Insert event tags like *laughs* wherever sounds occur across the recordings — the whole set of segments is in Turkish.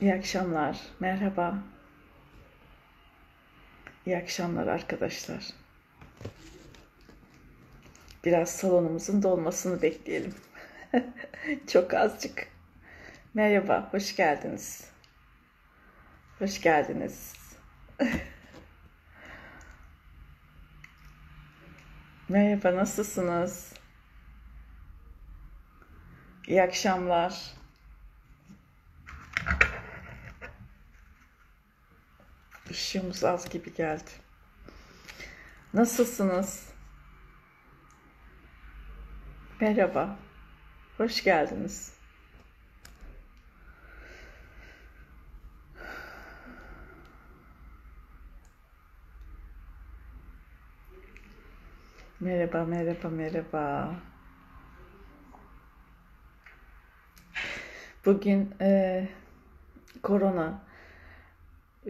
İyi akşamlar. Merhaba. İyi akşamlar arkadaşlar. Biraz salonumuzun dolmasını bekleyelim. *laughs* Çok azıcık. Merhaba, hoş geldiniz. Hoş geldiniz. *laughs* Merhaba, nasılsınız? İyi akşamlar. Işığımız az gibi geldi. Nasılsınız? Merhaba. Hoş geldiniz. Merhaba, merhaba, merhaba. Bugün e, korona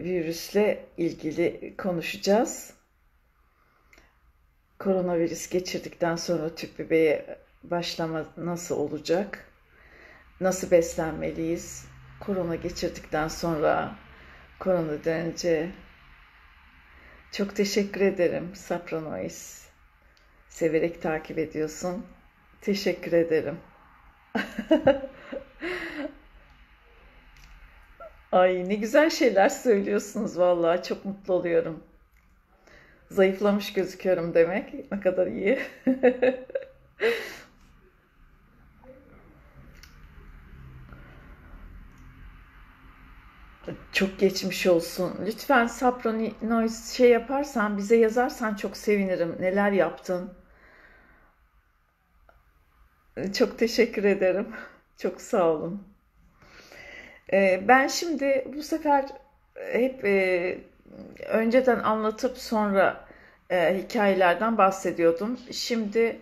virüsle ilgili konuşacağız. Koronavirüs geçirdikten sonra tüp bebeğe başlama nasıl olacak? Nasıl beslenmeliyiz? Korona geçirdikten sonra korona dönünce çok teşekkür ederim Sapranois. Severek takip ediyorsun. Teşekkür ederim. *laughs* Ay ne güzel şeyler söylüyorsunuz vallahi çok mutlu oluyorum. Zayıflamış gözüküyorum demek. Ne kadar iyi. *laughs* Çok geçmiş olsun. Lütfen Sapranois şey yaparsan bize yazarsan çok sevinirim. Neler yaptın? Çok teşekkür ederim. Çok sağ olun. Ee, ben şimdi bu sefer hep e, önceden anlatıp sonra e, hikayelerden bahsediyordum. Şimdi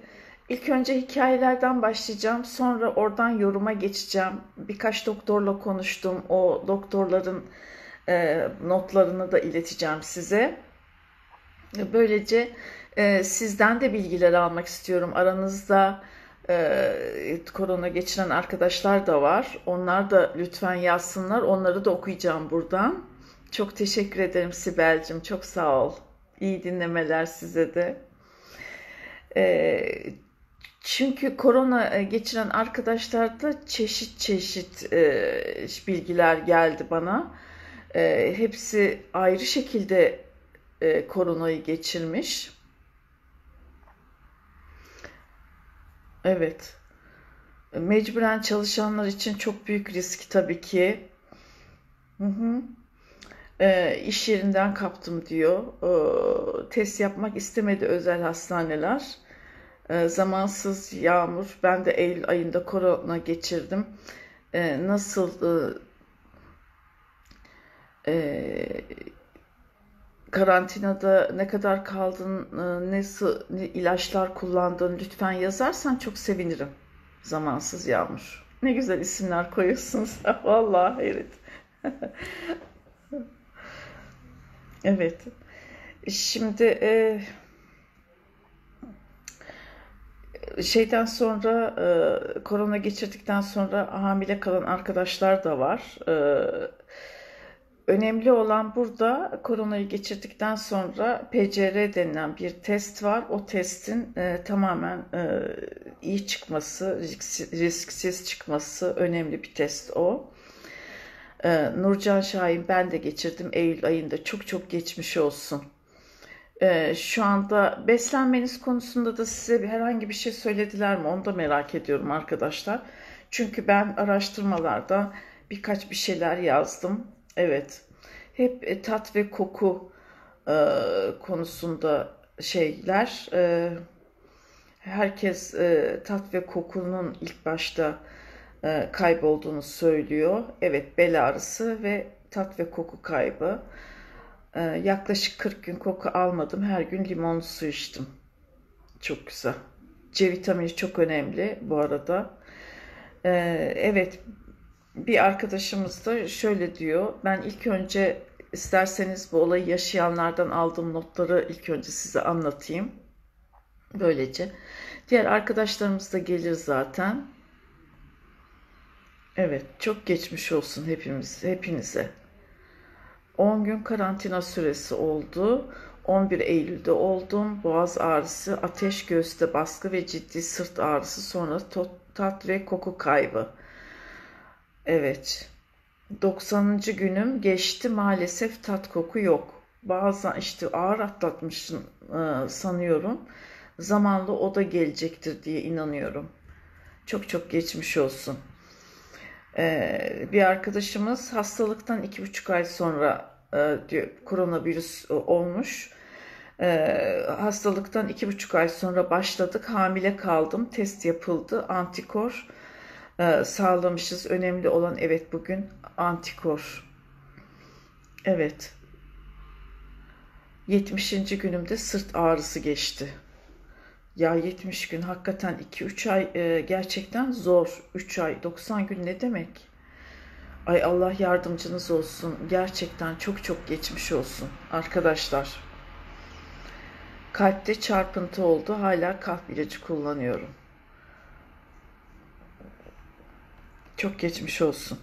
ilk önce hikayelerden başlayacağım. Sonra oradan yoruma geçeceğim. Birkaç doktorla konuştum. O doktorların e, notlarını da ileteceğim size. Böylece sizden de bilgiler almak istiyorum. Aranızda e, korona geçiren arkadaşlar da var. Onlar da lütfen yazsınlar. Onları da okuyacağım buradan. Çok teşekkür ederim Sibel'cim. Çok sağ ol. İyi dinlemeler size de. E, çünkü korona geçiren arkadaşlarda çeşit çeşit e, bilgiler geldi bana. E, hepsi ayrı şekilde e, koronayı geçirmiş. Evet. Mecburen çalışanlar için çok büyük risk tabii ki. Hı hı. E, iş yerinden kaptım diyor. E, test yapmak istemedi özel hastaneler. E, zamansız yağmur. Ben de Eylül ayında korona geçirdim. E, nasıl e, e, karantinada ne kadar kaldın, e, nasıl ne ilaçlar kullandın lütfen yazarsan çok sevinirim. Zamansız Yağmur. Ne güzel isimler koyuyorsunuz. *laughs* Vallahi evet. *laughs* evet. Şimdi e, şeyden sonra e, korona geçirdikten sonra hamile kalan arkadaşlar da var. E, Önemli olan burada koronayı geçirdikten sonra PCR denilen bir test var. O testin e, tamamen e, iyi çıkması, risksiz çıkması önemli bir test o. E, Nurcan Şahin ben de geçirdim Eylül ayında. Çok çok geçmiş olsun. E, şu anda beslenmeniz konusunda da size herhangi bir şey söylediler mi? Onu da merak ediyorum arkadaşlar. Çünkü ben araştırmalarda birkaç bir şeyler yazdım Evet. Hep e, tat ve koku e, konusunda şeyler. E, herkes e, tat ve kokunun ilk başta e, kaybolduğunu söylüyor. Evet bel ağrısı ve tat ve koku kaybı. E, yaklaşık 40 gün koku almadım. Her gün limon su içtim. Çok güzel. C vitamini çok önemli bu arada. E, evet bir arkadaşımız da şöyle diyor. Ben ilk önce isterseniz bu olayı yaşayanlardan aldığım notları ilk önce size anlatayım. Böylece. Diğer arkadaşlarımız da gelir zaten. Evet, çok geçmiş olsun hepimiz, hepinize. 10 gün karantina süresi oldu. 11 Eylül'de oldum. Boğaz ağrısı, ateş göğüste baskı ve ciddi sırt ağrısı sonra tat ve koku kaybı. Evet. 90. günüm geçti maalesef tat koku yok. Bazen işte ağır atlatmışım e, sanıyorum. Zamanla o da gelecektir diye inanıyorum. Çok çok geçmiş olsun. Ee, bir arkadaşımız hastalıktan iki buçuk ay sonra e, diyor, koronavirüs olmuş. Ee, hastalıktan iki buçuk ay sonra başladık. Hamile kaldım. Test yapıldı. Antikor e, sağlamışız. Önemli olan evet bugün antikor. Evet. 70. günümde sırt ağrısı geçti. Ya 70 gün hakikaten 2-3 ay e, gerçekten zor. 3 ay 90 gün ne demek? Ay Allah yardımcınız olsun. Gerçekten çok çok geçmiş olsun arkadaşlar. Kalpte çarpıntı oldu. Hala kalp ilacı kullanıyorum. Çok geçmiş olsun.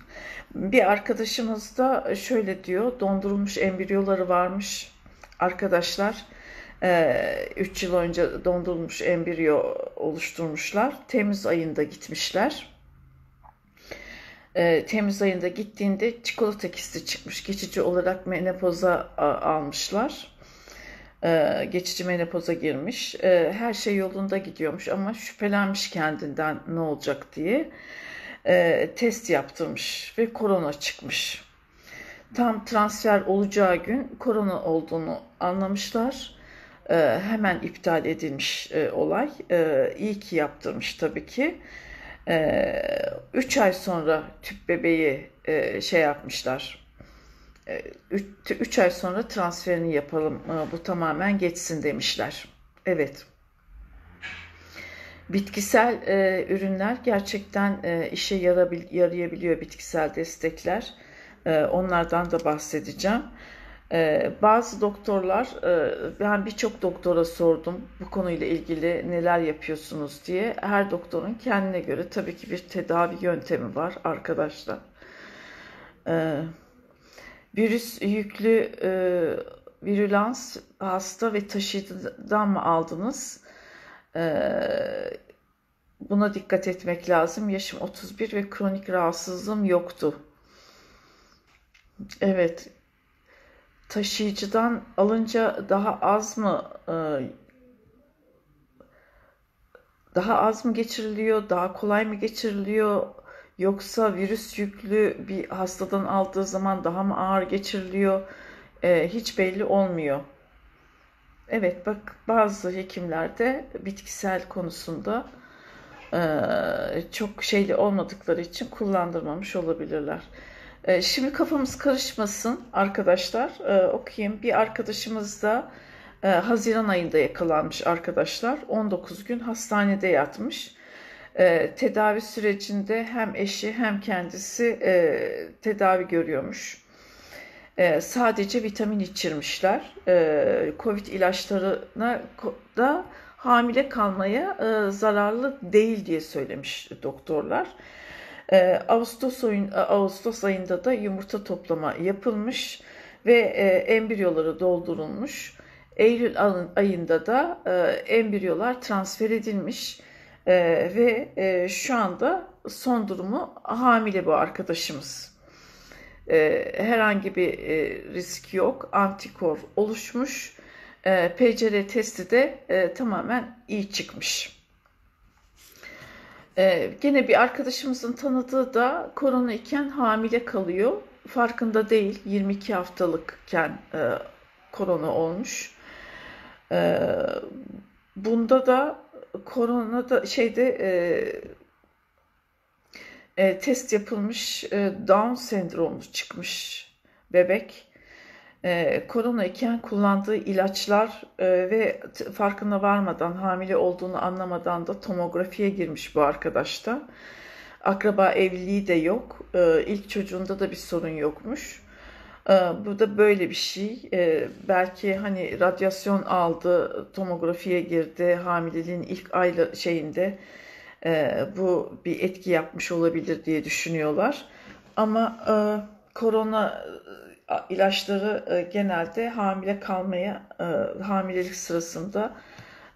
Bir arkadaşımız da şöyle diyor. Dondurulmuş embriyoları varmış arkadaşlar. 3 yıl önce dondurulmuş embriyo oluşturmuşlar. Temmuz ayında gitmişler. Temmuz ayında gittiğinde çikolata kisti çıkmış. Geçici olarak menopoza almışlar. Geçici menopoza girmiş. Her şey yolunda gidiyormuş ama şüphelenmiş kendinden ne olacak diye. Test yaptırmış ve korona çıkmış. Tam transfer olacağı gün korona olduğunu anlamışlar e, hemen iptal edilmiş e, olay. E, iyi ki yaptırmış tabii ki. 3 e, ay sonra tüp bebeği e, şey yapmışlar. 3 e, ay sonra transferini yapalım. E, bu tamamen geçsin demişler. Evet. Bitkisel e, ürünler gerçekten e, işe yarabil, yarayabiliyor bitkisel destekler. E, onlardan da bahsedeceğim. Ee, bazı doktorlar, e, ben birçok doktora sordum bu konuyla ilgili neler yapıyorsunuz diye. Her doktorun kendine göre tabii ki bir tedavi yöntemi var arkadaşlar. Ee, virüs yüklü e, virülans hasta ve taşıyıcıdan mı aldınız? Ee, buna dikkat etmek lazım. Yaşım 31 ve kronik rahatsızlığım yoktu. Evet, taşıyıcıdan alınca daha az mı e, daha az mı geçiriliyor, daha kolay mı geçiriliyor yoksa virüs yüklü bir hastadan aldığı zaman daha mı ağır geçiriliyor e, hiç belli olmuyor. Evet bak bazı hekimlerde bitkisel konusunda e, çok şeyli olmadıkları için kullandırmamış olabilirler. Ee, şimdi kafamız karışmasın arkadaşlar. Ee, okuyayım. Bir arkadaşımız da e, Haziran ayında yakalanmış arkadaşlar. 19 gün hastanede yatmış. Tedavi sürecinde hem eşi hem kendisi e, tedavi görüyormuş. Sadece vitamin içirmişler. Covid ilaçlarına da hamile kalmaya e, zararlı değil diye söylemiş doktorlar. Ee, Ağustos, oyun, e, Ağustos ayında da yumurta toplama yapılmış ve e, embriyoları doldurulmuş. Eylül ayında da e, embriyolar transfer edilmiş ve şu anda son durumu hamile bu arkadaşımız. Herhangi bir risk yok. Antikor oluşmuş. PCR testi de tamamen iyi çıkmış. Ee, gene bir arkadaşımızın tanıdığı da korona iken hamile kalıyor. Farkında değil. 22 haftalıkken e, korona olmuş. E, bunda da korona da şeyde e, e, test yapılmış e, Down sendromu çıkmış bebek e, korona iken kullandığı ilaçlar e, ve farkına varmadan hamile olduğunu anlamadan da tomografiye girmiş bu arkadaş da. Akraba evliliği de yok. E, ilk çocuğunda da bir sorun yokmuş. E, bu da böyle bir şey. E, belki hani radyasyon aldı, tomografiye girdi, hamileliğin ilk aylı şeyinde e, bu bir etki yapmış olabilir diye düşünüyorlar. Ama e, korona e, ilaçları e, genelde hamile kalmaya, e, hamilelik sırasında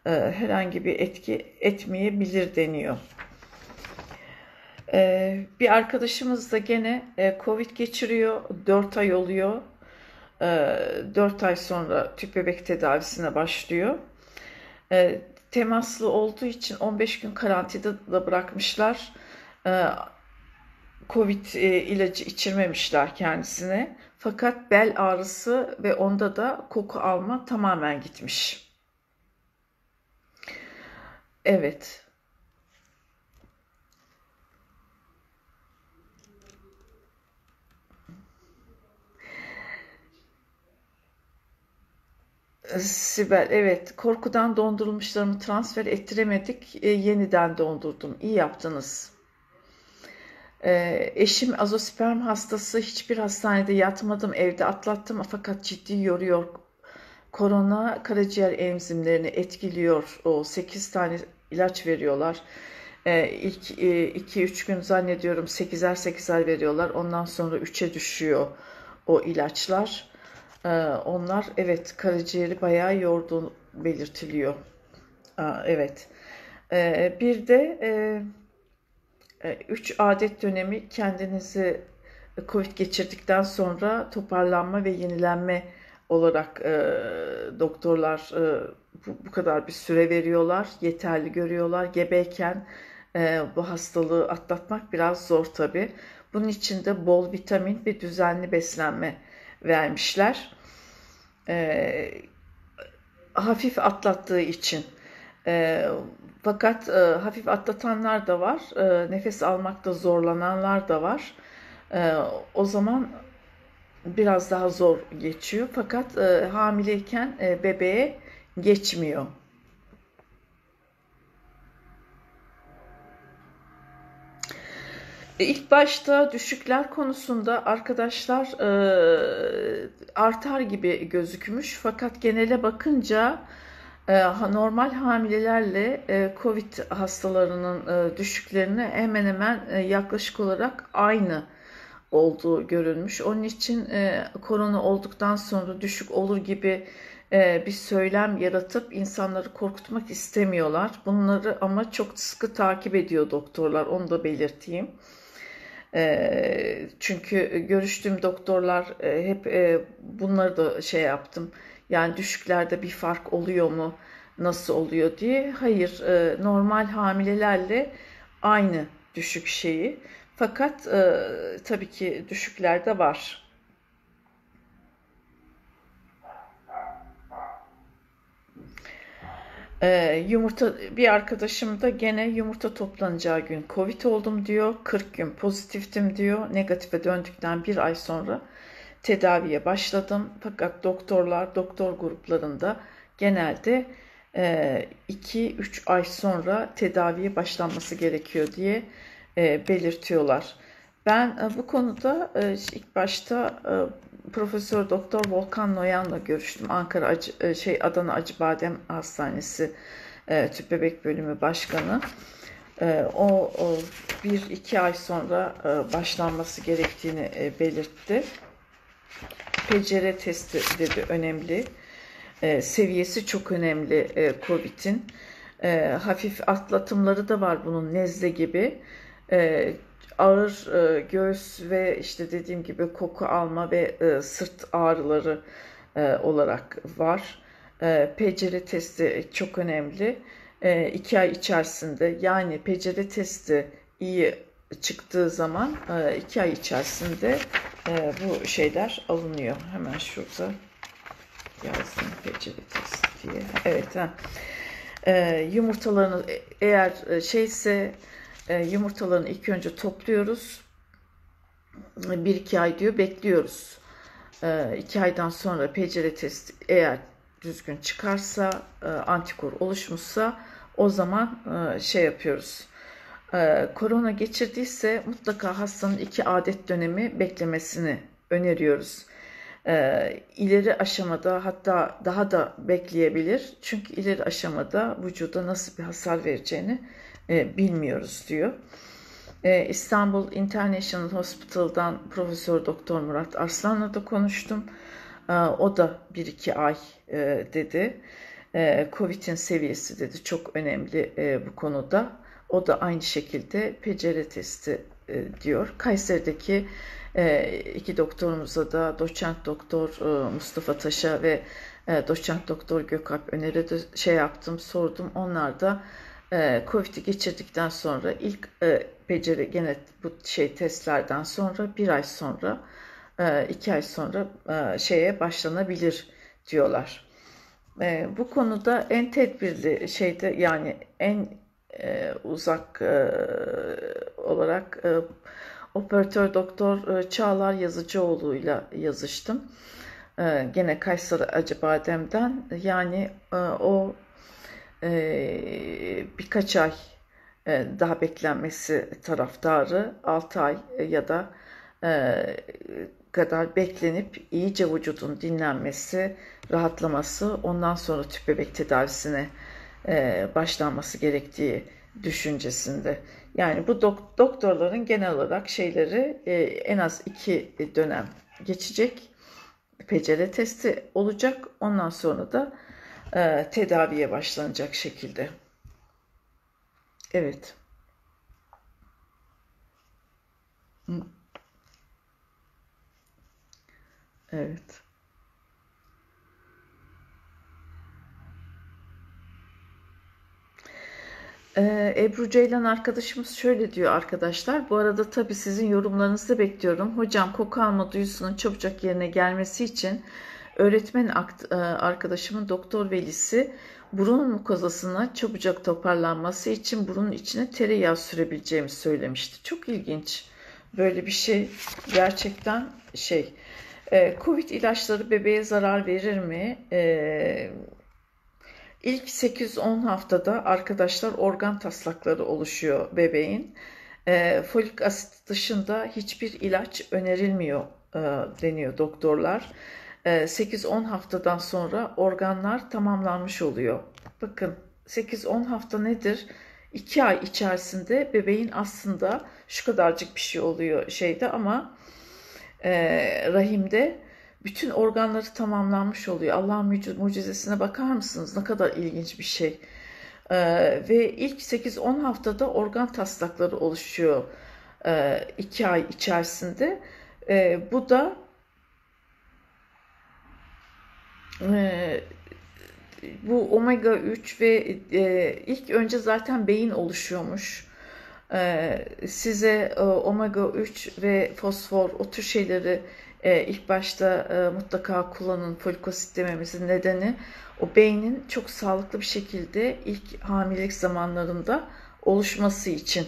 e, herhangi bir etki etmeyebilir deniyor. E, bir arkadaşımız da gene e, Covid geçiriyor, 4 ay oluyor. E, 4 ay sonra tüp bebek tedavisine başlıyor. E, temaslı olduğu için 15 gün karantinada bırakmışlar. E, Covid e, ilacı içirmemişler kendisine. Fakat bel ağrısı ve onda da koku alma tamamen gitmiş. Evet. Sibel, evet korkudan dondurulmuşlarımı transfer ettiremedik. E, yeniden dondurdum. İyi yaptınız. E, eşim azosperm hastası. Hiçbir hastanede yatmadım. Evde atlattım fakat ciddi yoruyor. Korona karaciğer enzimlerini etkiliyor. O 8 tane ilaç veriyorlar. E, ilk 2-3 gün zannediyorum 8'er 8'er veriyorlar. Ondan sonra 3'e düşüyor o ilaçlar. Ee, onlar evet karaciğeri bayağı yorduğu belirtiliyor. Evet. Ee, bir de 3 e, e, adet dönemi kendinizi COVID geçirdikten sonra toparlanma ve yenilenme olarak e, doktorlar bu kadar bir süre veriyorlar, yeterli görüyorlar. Gebeyken bu hastalığı atlatmak biraz zor tabi. Bunun için de bol vitamin ve düzenli beslenme vermişler. E, hafif atlattığı için. E, fakat e, hafif atlatanlar da var. E, nefes almakta zorlananlar da var. E, o zaman biraz daha zor geçiyor. Fakat e, hamileyken e, bebeğe geçmiyor. İlk başta düşükler konusunda arkadaşlar e, artar gibi gözükmüş fakat genele bakınca e, normal hamilelerle e, COVID hastalarının e, düşüklerine hemen hemen e, yaklaşık olarak aynı olduğu görülmüş. Onun için e, korona olduktan sonra düşük olur gibi e, bir söylem yaratıp insanları korkutmak istemiyorlar. Bunları ama çok sıkı takip ediyor doktorlar onu da belirteyim. E, çünkü görüştüğüm doktorlar e, hep e, bunları da şey yaptım. Yani düşüklerde bir fark oluyor mu? Nasıl oluyor diye. Hayır, e, normal hamilelerle aynı düşük şeyi. Fakat tabii ki düşüklerde var. Ee, yumurta bir arkadaşım da gene yumurta toplanacağı gün Covid oldum diyor. 40 gün pozitiftim diyor. Negatife döndükten bir ay sonra tedaviye başladım. Fakat doktorlar, doktor gruplarında genelde 2-3 e, ay sonra tedaviye başlanması gerekiyor diye e, belirtiyorlar. Ben e, bu konuda ilk başta Profesör Doktor Volkan Noyan'la görüştüm. Ankara Acı, e, şey Adana Acıbadem Hastanesi e, tüp bebek bölümü başkanı. E, o, o bir iki ay sonra e, başlanması gerektiğini e, belirtti. PCR testi dedi önemli. E, seviyesi çok önemli e, COVID'in. E, hafif atlatımları da var bunun nezle gibi. E, ağır e, göğüs ve işte dediğim gibi koku alma ve e, sırt ağrıları e, olarak var. E, PCR testi çok önemli. E, iki ay içerisinde yani PCR testi iyi çıktığı zaman e, iki ay içerisinde e, bu şeyler alınıyor. Hemen şurada yazdım PCR testi diye. Evet. Ha. E, yumurtalarını eğer e, şeyse e, yumurtalarını ilk önce topluyoruz. Bir iki ay diyor bekliyoruz. E, iki aydan sonra PCR testi eğer düzgün çıkarsa, e, antikor oluşmuşsa o zaman e, şey yapıyoruz. E, korona geçirdiyse mutlaka hastanın iki adet dönemi beklemesini öneriyoruz. E, ileri aşamada hatta daha da bekleyebilir. Çünkü ileri aşamada vücuda nasıl bir hasar vereceğini e, bilmiyoruz diyor. E, İstanbul International Hospital'dan Profesör Doktor Murat Arslan'la da konuştum. E, o da 1-2 ay e, dedi. Covid'in seviyesi dedi çok önemli bu konuda. O da aynı şekilde PCR testi diyor. Kayseri'deki iki doktorumuza da doçent doktor Mustafa Taş'a ve doçent doktor Gökalp Öner'e de şey yaptım, sordum. Onlar da e, Covid'i geçirdikten sonra ilk e, beceri gene bu şey testlerden sonra bir ay sonra e, iki ay sonra e, şeye başlanabilir diyorlar. E, bu konuda en tedbirli şeyde yani en e, uzak e, olarak e, operatör doktor e, Çağlar Yazıcıoğlu'yla yazıştım. E, gene Kayseri Acıbadem'den yani e, o e, birkaç ay e, daha beklenmesi taraftarı 6 ay ya da e, kadar beklenip iyice vücudun dinlenmesi, rahatlaması ondan sonra tüp bebek tedavisine e, başlanması gerektiği düşüncesinde. Yani bu dok doktorların genel olarak şeyleri e, en az iki dönem geçecek. PCR testi olacak. Ondan sonra da e, tedaviye başlanacak şekilde. Evet. Evet. Ee, Ebru Ceylan arkadaşımız şöyle diyor arkadaşlar. Bu arada tabii sizin yorumlarınızı bekliyorum. Hocam koku alma duyusunun çabucak yerine gelmesi için öğretmen e, arkadaşımın doktor velisi burun mukozasına çabucak toparlanması için burunun içine tereyağı sürebileceğimi söylemişti. Çok ilginç. Böyle bir şey gerçekten şey. Ee, Covid ilaçları bebeğe zarar verir mi? Ee, İlk 8-10 haftada arkadaşlar organ taslakları oluşuyor bebeğin. E, folik asit dışında hiçbir ilaç önerilmiyor e, deniyor doktorlar. E, 8-10 haftadan sonra organlar tamamlanmış oluyor. Bakın 8-10 hafta nedir? 2 ay içerisinde bebeğin aslında şu kadarcık bir şey oluyor şeyde ama e, rahimde bütün organları tamamlanmış oluyor. Allah'ın mucizesine bakar mısınız? Ne kadar ilginç bir şey. Ee, ve ilk 8-10 haftada organ taslakları oluşuyor 2 e, ay içerisinde. E, bu da e, bu omega 3 ve e, ilk önce zaten beyin oluşuyormuş. E, size e, omega 3 ve fosfor o tür şeyleri e, ilk başta e, mutlaka kullanın folik asit dememizin nedeni o beynin çok sağlıklı bir şekilde ilk hamilelik zamanlarında oluşması için,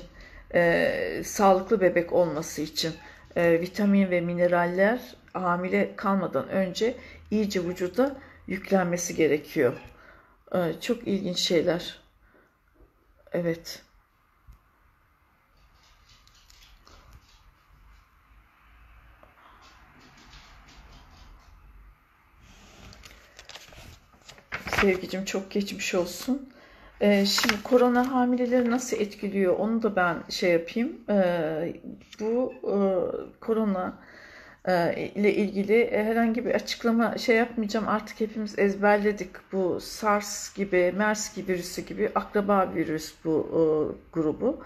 e, sağlıklı bebek olması için e, vitamin ve mineraller hamile kalmadan önce iyice vücuda yüklenmesi gerekiyor. E, çok ilginç şeyler. Evet. Sevgicim çok geçmiş olsun. Ee, şimdi korona hamileleri nasıl etkiliyor onu da ben şey yapayım. Ee, bu e, korona ile ilgili herhangi bir açıklama şey yapmayacağım. Artık hepimiz ezberledik. Bu SARS gibi, MERS gibi virüsü gibi akraba virüs bu e, grubu.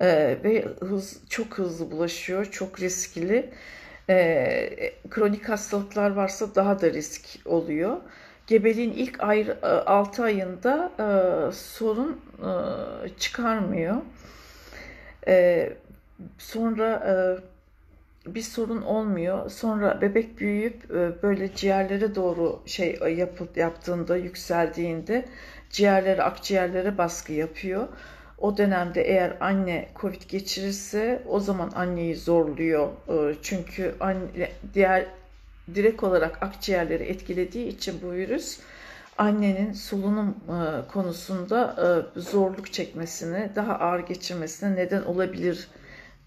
E, ve hız, çok hızlı bulaşıyor, çok riskli. E, kronik hastalıklar varsa daha da risk oluyor gebeliğin ilk ay, 6 e, ayında e, sorun e, çıkarmıyor. E, sonra e, bir sorun olmuyor. Sonra bebek büyüyüp e, böyle ciğerlere doğru şey e, yapıp yaptığında yükseldiğinde ciğerlere, akciğerlere baskı yapıyor. O dönemde eğer anne Covid geçirirse o zaman anneyi zorluyor. E, çünkü anne, diğer direkt olarak akciğerleri etkilediği için bu virüs annenin solunum konusunda zorluk çekmesine, daha ağır geçirmesine neden olabilir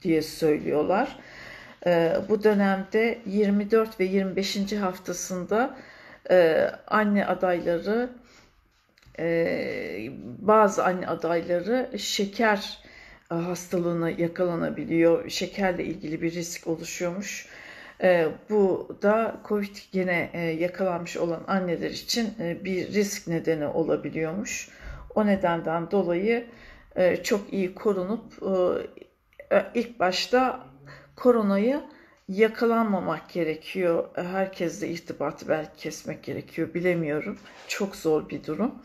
diye söylüyorlar. E, bu dönemde 24 ve 25. haftasında anne adayları e, bazı anne adayları şeker hastalığına yakalanabiliyor. Şekerle ilgili bir risk oluşuyormuş. E, bu da COVID gene e, yakalanmış olan anneler için e, bir risk nedeni olabiliyormuş. O nedenden dolayı e, çok iyi korunup e, e ilk başta koronayı yakalanmamak gerekiyor. Herkesle irtibatı belki kesmek gerekiyor. Bilemiyorum. Çok zor bir durum.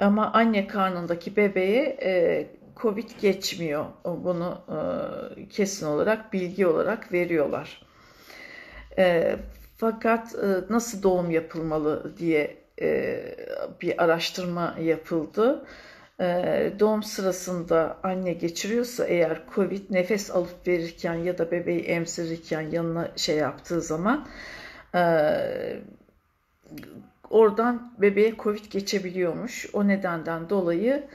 Ama anne karnındaki bebeğe e, Covid geçmiyor. Bunu e, kesin olarak bilgi olarak veriyorlar. E, fakat e, nasıl doğum yapılmalı diye e, bir araştırma yapıldı. E, doğum sırasında anne geçiriyorsa eğer COVID nefes alıp verirken ya da bebeği emzirirken yanına şey yaptığı zaman e, oradan bebeğe COVID geçebiliyormuş. O nedenden dolayı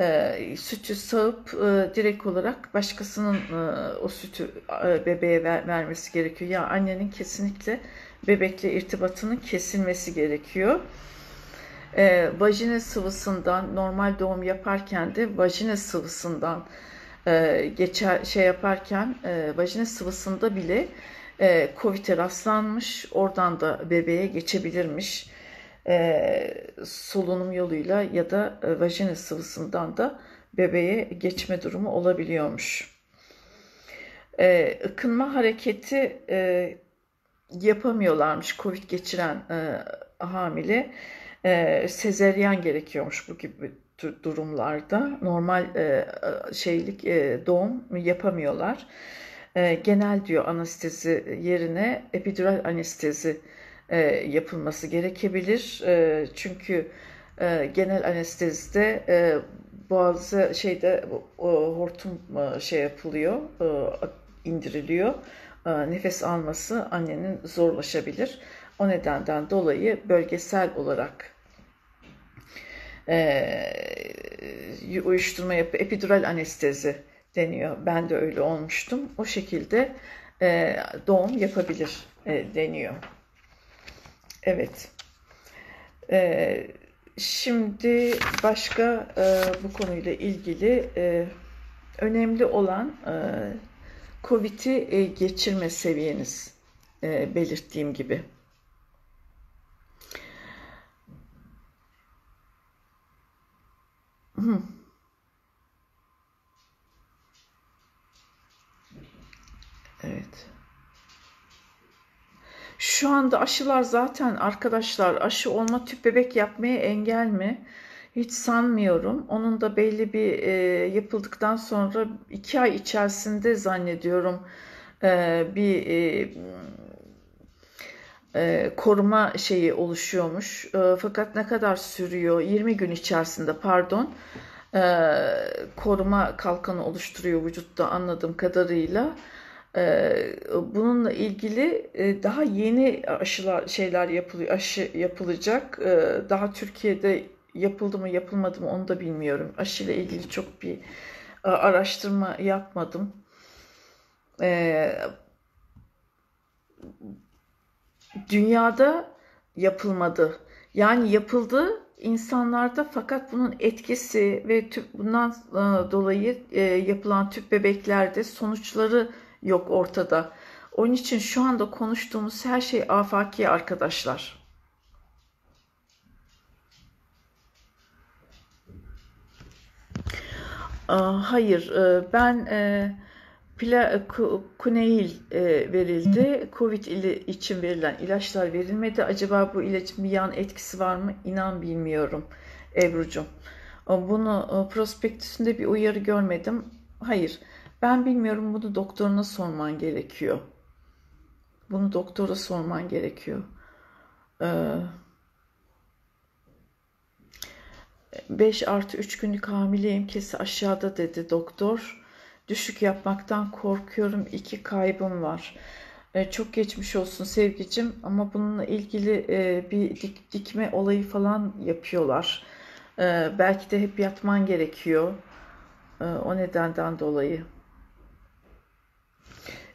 e, sütü sağıp e, direkt olarak başkasının e, o sütü e, bebeğe ver, vermesi gerekiyor. Ya annenin kesinlikle bebekle irtibatının kesilmesi gerekiyor. E, vajina sıvısından normal doğum yaparken de vajina sıvısından e, geçer şey yaparken e, vajina sıvısında bile e, COVID'e rastlanmış. Oradan da bebeğe geçebilirmiş e, solunum yoluyla ya da e, vajina sıvısından da bebeğe geçme durumu olabiliyormuş. E, ıkınma hareketi e, yapamıyorlarmış COVID geçiren e, hamile. E, sezeryan gerekiyormuş bu gibi durumlarda. Normal e, şeylik e, doğum yapamıyorlar. E, genel diyor anestezi yerine epidural anestezi e, yapılması gerekebilir. E, çünkü e, genel anestezide e, boğazı şeyde o, hortum e, şey yapılıyor, e, indiriliyor. E, nefes alması annenin zorlaşabilir. O nedenden dolayı bölgesel olarak e, uyuşturma yapı, epidural anestezi deniyor. Ben de öyle olmuştum. O şekilde e, doğum yapabilir e, deniyor. Evet. Ee, şimdi başka e, bu konuyla ilgili e, önemli olan e, COVID'i e, geçirme seviyeniz e, belirttiğim gibi. *clears throat* Evet. Şu anda aşılar zaten arkadaşlar aşı olma tüp bebek yapmaya engel mi? Hiç sanmıyorum. Onun da belli bir e, yapıldıktan sonra iki ay içerisinde zannediyorum e, bir e, e, koruma şeyi oluşuyormuş. E, fakat ne kadar sürüyor? 20 gün içerisinde pardon e, koruma kalkanı oluşturuyor vücutta anladığım kadarıyla. Ee, bununla ilgili e, daha yeni aşılar şeyler yapılıyor, aşı yapılacak. Ee, daha Türkiye'de yapıldı mı yapılmadı mı onu da bilmiyorum. Aşı ile ilgili çok bir e, araştırma yapmadım. Ee, dünyada yapılmadı. Yani yapıldı insanlarda fakat bunun etkisi ve tüp, bundan e, dolayı yapılan tüp bebeklerde sonuçları yok ortada. Onun için şu anda konuştuğumuz her şey afaki arkadaşlar. Hayır, e, ben e, Pla Kuneil e, verildi. Covid için verilen ilaçlar verilmedi. Acaba bu ilacın bir yan etkisi var mı? İnan bilmiyorum Ebru'cum. Bunu prospektüsünde bir uyarı görmedim. Hayır. Ben bilmiyorum bunu doktoruna sorman gerekiyor. Bunu doktora sorman gerekiyor. Ee, 5 artı 3 günlük hamileyim kesi aşağıda dedi doktor. Düşük yapmaktan korkuyorum. iki kaybım var. Ee, çok geçmiş olsun sevgicim ama bununla ilgili e, bir dik, dikme olayı falan yapıyorlar. Ee, belki de hep yatman gerekiyor. O nedenden dolayı.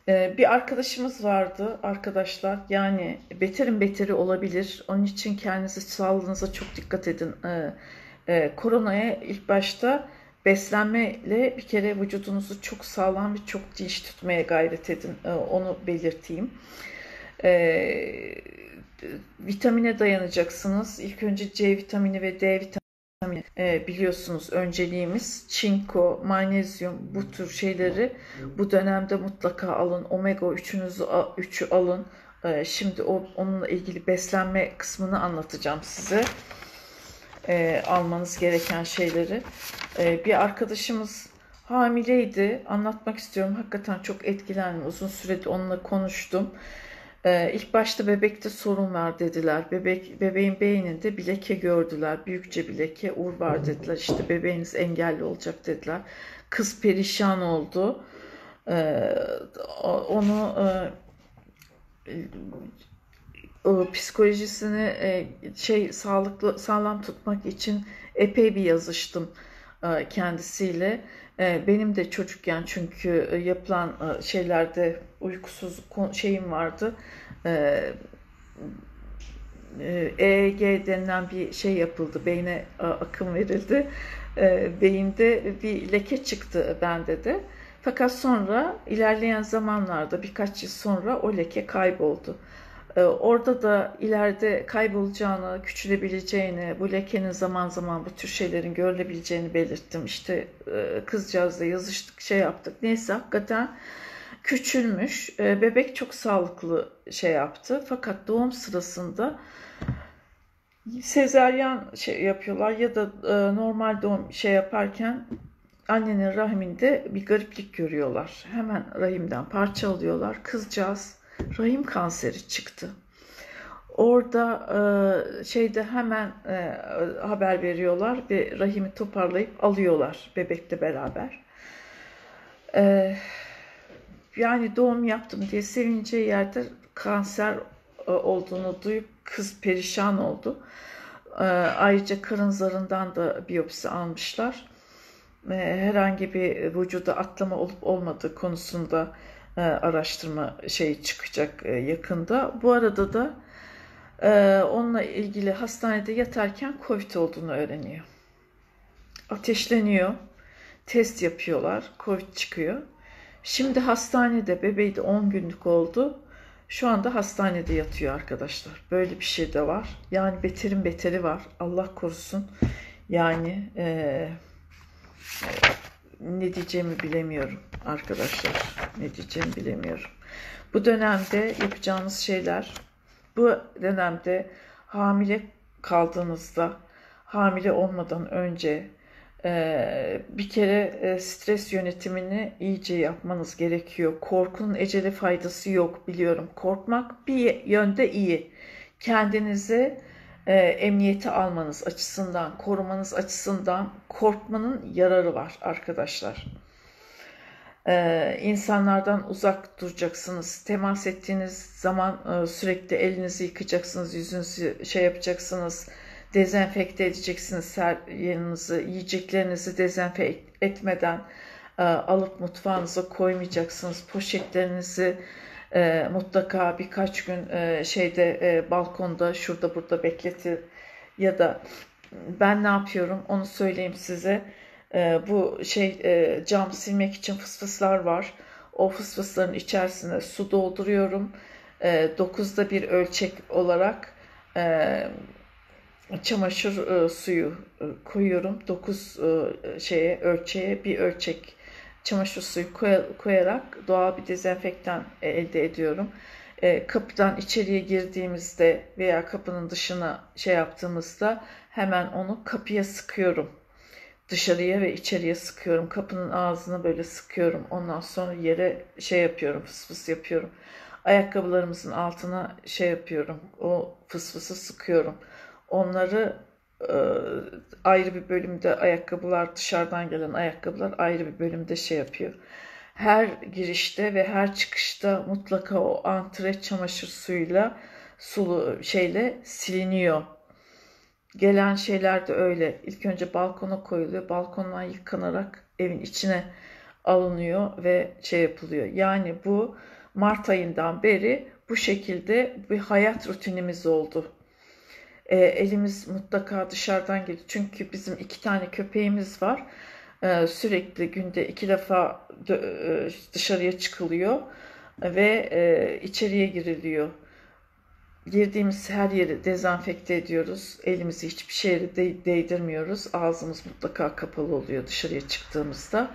Bir arkadaşımız vardı arkadaşlar. Yani beterin beteri olabilir. Onun için kendinize sağlığınıza çok dikkat edin. E, koronaya ilk başta beslenmeyle bir kere vücudunuzu çok sağlam ve çok dinç tutmaya gayret edin. Ee, onu belirteyim. Ee, vitamine dayanacaksınız. İlk önce C vitamini ve D vitamini e, biliyorsunuz önceliğimiz. Çinko, magnezyum bu tür şeyleri bu dönemde mutlaka alın. Omega 3'ünüzü 3'ü alın. E, şimdi o onunla ilgili beslenme kısmını anlatacağım size. E, almanız gereken şeyleri. E, bir arkadaşımız hamileydi. Anlatmak istiyorum. Hakikaten çok etkilendim. Uzun süredir onunla konuştum. Ee, ilk başta bebekte sorun var dediler. Bebek bebeğin beyninde bir leke gördüler. Büyükçe bir leke, ur var dediler. İşte bebeğiniz engelli olacak dediler. Kız perişan oldu. Ee, onu e, psikolojisini e, şey sağlıklı sağlam tutmak için epey bir yazıştım e, kendisiyle. E, benim de çocukken çünkü yapılan şeylerde uykusuz şeyim vardı. EEG denilen bir şey yapıldı. Beyne akım verildi. Beyinde bir leke çıktı bende de. Fakat sonra ilerleyen zamanlarda birkaç yıl sonra o leke kayboldu. Ee, orada da ileride kaybolacağını, küçülebileceğini, bu lekenin zaman zaman bu tür şeylerin görülebileceğini belirttim. İşte e, kızcağızla yazıştık, şey yaptık. Neyse hakikaten küçülmüş. Ee, bebek çok sağlıklı şey yaptı. Fakat doğum sırasında sezeryan şey yapıyorlar ya da e, normal doğum şey yaparken annenin rahiminde bir gariplik görüyorlar. Hemen rahimden parça alıyorlar. Kızcağız rahim kanseri çıktı. Orada e, şeyde hemen e, haber veriyorlar ve rahimi toparlayıp alıyorlar bebekle beraber. E, yani doğum yaptım diye sevineceği yerde kanser olduğunu duyup kız perişan oldu. Ayrıca karın zarından da biyopsi almışlar. Herhangi bir vücuda atlama olup olmadığı konusunda e, araştırma şey çıkacak e, yakında. Bu arada da e, onunla ilgili hastanede yatarken COVID olduğunu öğreniyor. Ateşleniyor. Test yapıyorlar. COVID çıkıyor. Şimdi hastanede bebeği de 10 günlük oldu. Şu anda hastanede yatıyor arkadaşlar. Böyle bir şey de var. Yani beterin beteri var. Allah korusun. Yani e, ne diyeceğimi bilemiyorum arkadaşlar. Ne diyeceğimi bilemiyorum. Bu dönemde yapacağınız şeyler, bu dönemde hamile kaldığınızda, hamile olmadan önce e, bir kere e, stres yönetimini iyice yapmanız gerekiyor. Korkunun ecele faydası yok biliyorum. Korkmak bir yönde iyi. Kendinize e, emniyeti almanız açısından, korumanız açısından korkmanın yararı var arkadaşlar. E, insanlardan uzak duracaksınız. Temas ettiğiniz zaman e, sürekli elinizi yıkacaksınız, yüzünüzü şey yapacaksınız, dezenfekte edeceksiniz her yerinizi, yiyeceklerinizi dezenfekte etmeden e, alıp mutfağınıza koymayacaksınız. Poşetlerinizi e, mutlaka birkaç gün e, şeyde e, balkonda şurada burada bekletir ya da ben ne yapıyorum onu söyleyeyim size. E, bu şey e, cam silmek için fısfıslar var. O fısfısların içerisine su dolduruyorum. E, 9'da bir ölçek olarak e, çamaşır e, suyu e, koyuyorum. 9 e, şeye ölçeğe bir ölçek çamaşır suyu koyarak doğal bir dezenfektan elde ediyorum. E, kapıdan içeriye girdiğimizde veya kapının dışına şey yaptığımızda hemen onu kapıya sıkıyorum. Dışarıya ve içeriye sıkıyorum. Kapının ağzını böyle sıkıyorum. Ondan sonra yere şey yapıyorum, fıs fıs yapıyorum. Ayakkabılarımızın altına şey yapıyorum. O fıs fısı sıkıyorum. Onları e, ayrı bir bölümde ayakkabılar dışarıdan gelen ayakkabılar ayrı bir bölümde şey yapıyor. Her girişte ve her çıkışta mutlaka o antre çamaşır suyuyla sulu şeyle siliniyor. Gelen şeyler de öyle. İlk önce balkona koyuluyor. Balkondan yıkanarak evin içine alınıyor ve şey yapılıyor. Yani bu Mart ayından beri bu şekilde bir hayat rutinimiz oldu. E, elimiz mutlaka dışarıdan geliyor. Çünkü bizim iki tane köpeğimiz var. E, sürekli günde iki defa e, dışarıya çıkılıyor ve e, içeriye giriliyor. Girdiğimiz her yeri dezenfekte ediyoruz. Elimizi hiçbir şeye de değdirmiyoruz. Ağzımız mutlaka kapalı oluyor dışarıya çıktığımızda.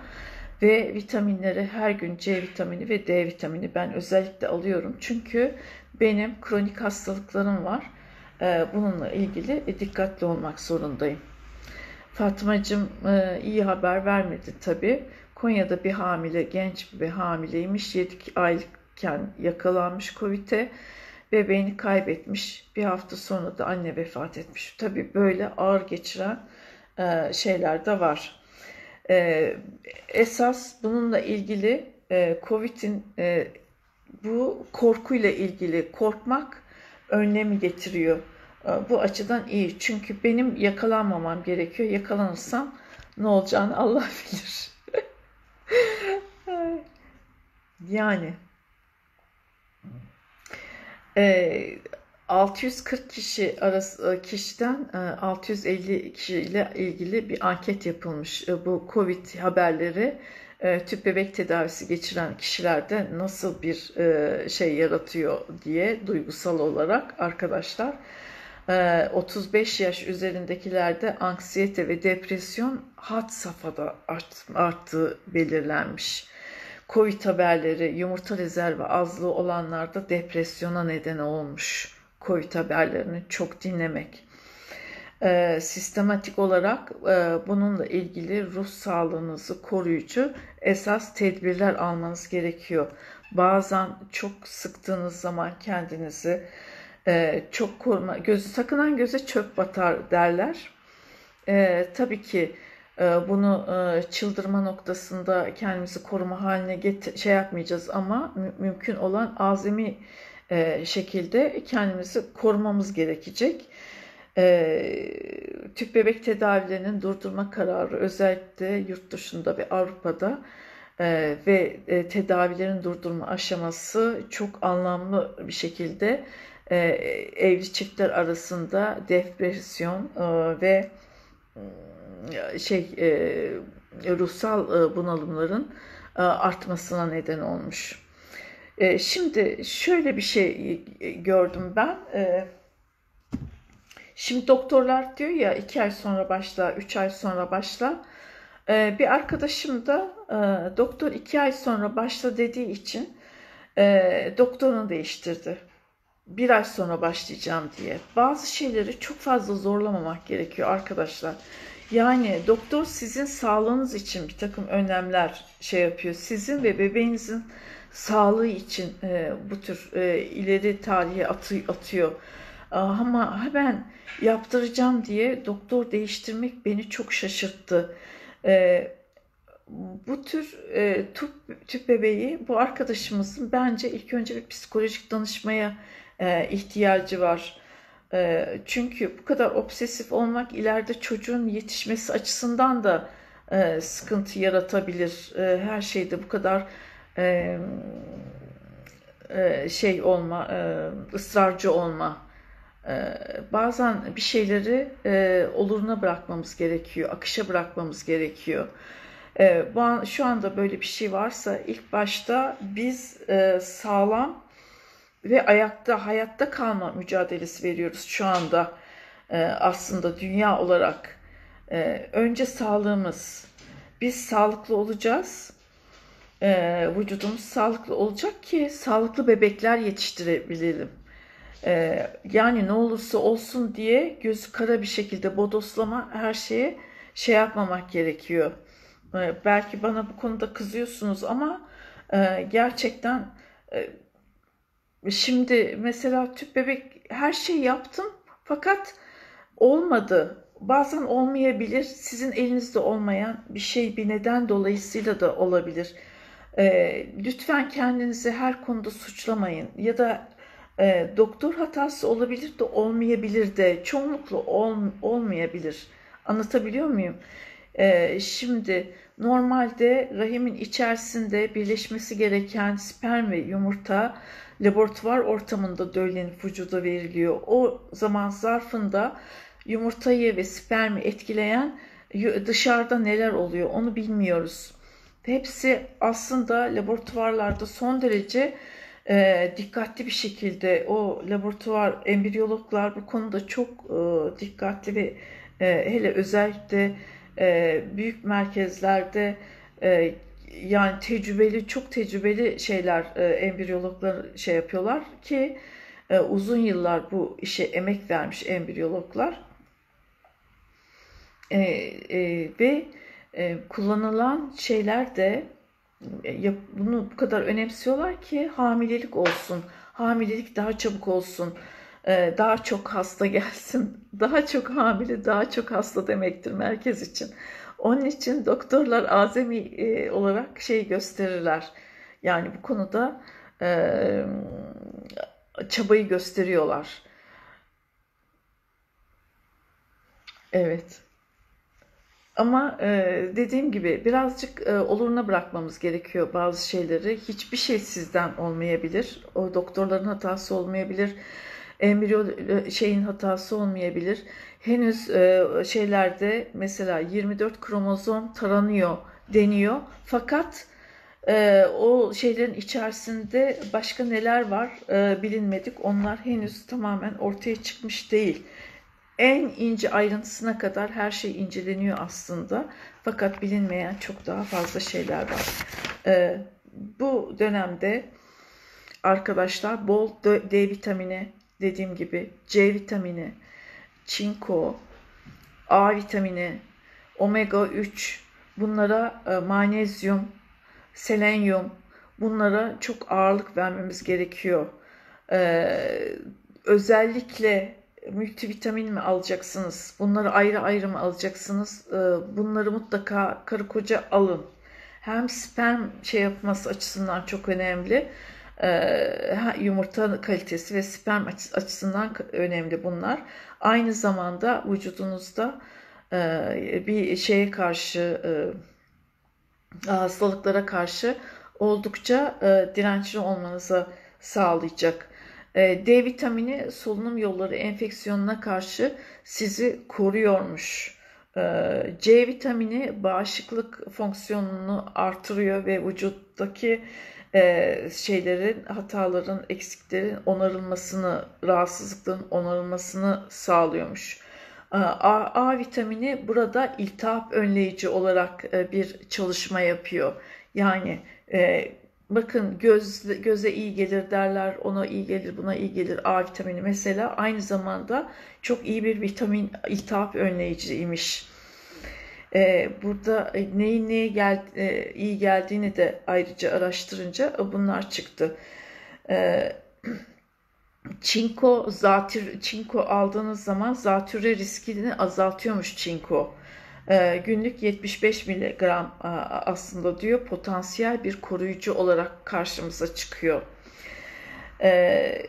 Ve vitaminleri her gün C vitamini ve D vitamini ben özellikle alıyorum. Çünkü benim kronik hastalıklarım var. Ee, bununla ilgili dikkatli olmak zorundayım. Fatmacığım e, iyi haber vermedi tabii. Konya'da bir hamile, genç bir hamileymiş. 7 aylıkken yakalanmış Covid'e. Bebeğini kaybetmiş. Bir hafta sonra da anne vefat etmiş. Tabii böyle ağır geçiren e, şeyler de var. E, esas bununla ilgili Covid'in bu korkuyla ilgili korkmak önlemi getiriyor. Bu açıdan iyi. Çünkü benim yakalanmamam gerekiyor. Yakalanırsam ne olacağını Allah *laughs* bilir. yani e, 640 kişi arası kişiden 650 kişi ile ilgili bir anket yapılmış. Bu Covid haberleri tüp bebek tedavisi geçiren kişilerde nasıl bir şey yaratıyor diye duygusal olarak arkadaşlar. 35 yaş üzerindekilerde anksiyete ve depresyon hat safhada art, arttığı belirlenmiş. Covid haberleri yumurta rezervi azlığı olanlarda depresyona neden olmuş. Covid haberlerini çok dinlemek. E, sistematik olarak e, bununla ilgili ruh sağlığınızı koruyucu esas tedbirler almanız gerekiyor. Bazen çok sıktığınız zaman kendinizi e, çok koruma, gözü sakınan göze çöp batar derler. E, tabii ki e, bunu e, çıldırma noktasında kendimizi koruma haline get şey yapmayacağız ama mü mümkün olan azami e, şekilde kendimizi korumamız gerekecek. E, tüp bebek tedavilerinin durdurma kararı özellikle yurt dışında ve Avrupa'da e, ve e, tedavilerin durdurma aşaması çok anlamlı bir şekilde e, evli çiftler arasında depresyon e, ve e, şey ruhsal bunalımların artmasına neden olmuş. Şimdi şöyle bir şey gördüm ben. Şimdi doktorlar diyor ya iki ay sonra başla, üç ay sonra başla. Bir arkadaşım da doktor iki ay sonra başla dediği için doktorunu değiştirdi bir ay sonra başlayacağım diye. Bazı şeyleri çok fazla zorlamamak gerekiyor arkadaşlar. Yani doktor sizin sağlığınız için bir takım önlemler şey yapıyor. Sizin ve bebeğinizin sağlığı için e, bu tür e, ileri tarihe atı, atıyor. Ama hemen yaptıracağım diye doktor değiştirmek beni çok şaşırttı. E, bu tür e, tüp, tüp bebeği bu arkadaşımızın bence ilk önce bir psikolojik danışmaya e, ihtiyacı var. E, çünkü bu kadar obsesif olmak ileride çocuğun yetişmesi açısından da sıkıntı yaratabilir. Her şeyde bu kadar şey olma, ısrarcı olma. E, bazen bir şeyleri e, oluruna bırakmamız gerekiyor, akışa bırakmamız gerekiyor. E, şu anda böyle bir şey varsa ilk başta biz e, sağlam ve ayakta, hayatta kalma mücadelesi veriyoruz şu anda e, aslında dünya olarak. Önce sağlığımız. Biz sağlıklı olacağız. Vücudumuz sağlıklı olacak ki sağlıklı bebekler yetiştirebilelim. E, yani ne olursa olsun diye gözü kara bir şekilde bodoslama her şeye şey yapmamak gerekiyor. E, belki bana bu konuda kızıyorsunuz ama e, gerçekten e, Şimdi mesela tüp bebek her şey yaptım fakat olmadı. Bazen olmayabilir. Sizin elinizde olmayan bir şey bir neden dolayısıyla da olabilir. E, lütfen kendinizi her konuda suçlamayın. Ya da e, doktor hatası olabilir de olmayabilir de çoğunlukla ol, olmayabilir. Anlatabiliyor muyum? E, şimdi normalde rahimin içerisinde birleşmesi gereken sperm ve yumurta laboratuvar ortamında döllenip vücuda veriliyor. O zaman zarfında yumurtayı ve spermi etkileyen dışarıda neler oluyor onu bilmiyoruz. Hepsi aslında laboratuvarlarda son derece e, dikkatli bir şekilde o laboratuvar embriyologlar bu konuda çok e, dikkatli ve e, hele özellikle e, büyük merkezlerde e, yani tecrübeli çok tecrübeli şeyler e, embriyologlar şey yapıyorlar ki e, uzun yıllar bu işe emek vermiş embriyologlar. E, e, ve e, kullanılan şeyler de bunu bu kadar önemsiyorlar ki hamilelik olsun, hamilelik daha çabuk olsun, e, daha çok hasta gelsin, *laughs* daha çok hamile, daha çok hasta demektir merkez için. Onun için doktorlar azami e, olarak şey gösterirler. Yani bu konuda e, çabayı gösteriyorlar. Evet. Ama e, dediğim gibi birazcık e, oluruna bırakmamız gerekiyor bazı şeyleri. Hiçbir şey sizden olmayabilir. O doktorların hatası olmayabilir. Embriyo e, şeyin hatası olmayabilir. Henüz e, şeylerde mesela 24 kromozom taranıyor deniyor. Fakat e, o şeylerin içerisinde başka neler var e, bilinmedik. Onlar henüz tamamen ortaya çıkmış değil en ince ayrıntısına kadar her şey inceleniyor aslında. Fakat bilinmeyen çok daha fazla şeyler var. Ee, bu dönemde arkadaşlar bol D vitamini dediğim gibi C vitamini, çinko, A vitamini, omega 3 bunlara e, manezyum, selenyum bunlara çok ağırlık vermemiz gerekiyor. Ee, özellikle multivitamin mi alacaksınız? Bunları ayrı ayrı mı alacaksınız? Ee, bunları mutlaka karı koca alın. Hem sperm şey yapması açısından çok önemli. Ee, yumurta kalitesi ve sperm açısından önemli bunlar. Aynı zamanda vücudunuzda e, bir şeye karşı e, hastalıklara karşı oldukça e, dirençli olmanızı sağlayacak. E, D vitamini solunum yolları enfeksiyonuna karşı sizi koruyormuş. E, C vitamini bağışıklık fonksiyonunu artırıyor ve vücuttaki e, şeylerin, hataların, eksiklerin onarılmasını, rahatsızlıkların onarılmasını sağlıyormuş. A, A vitamini burada iltihap önleyici olarak bir çalışma yapıyor. Yani Bakın göz, göze iyi gelir derler, ona iyi gelir, buna iyi gelir A vitamini mesela. Aynı zamanda çok iyi bir vitamin iltihap önleyiciymiş. Ee, burada e, neyin neye gel, e, iyi geldiğini de ayrıca araştırınca bunlar çıktı. Ee, çinko, zatir, çinko aldığınız zaman zatürre riskini azaltıyormuş çinko. Ee, günlük 75 miligram aslında diyor potansiyel bir koruyucu olarak karşımıza çıkıyor. Ee,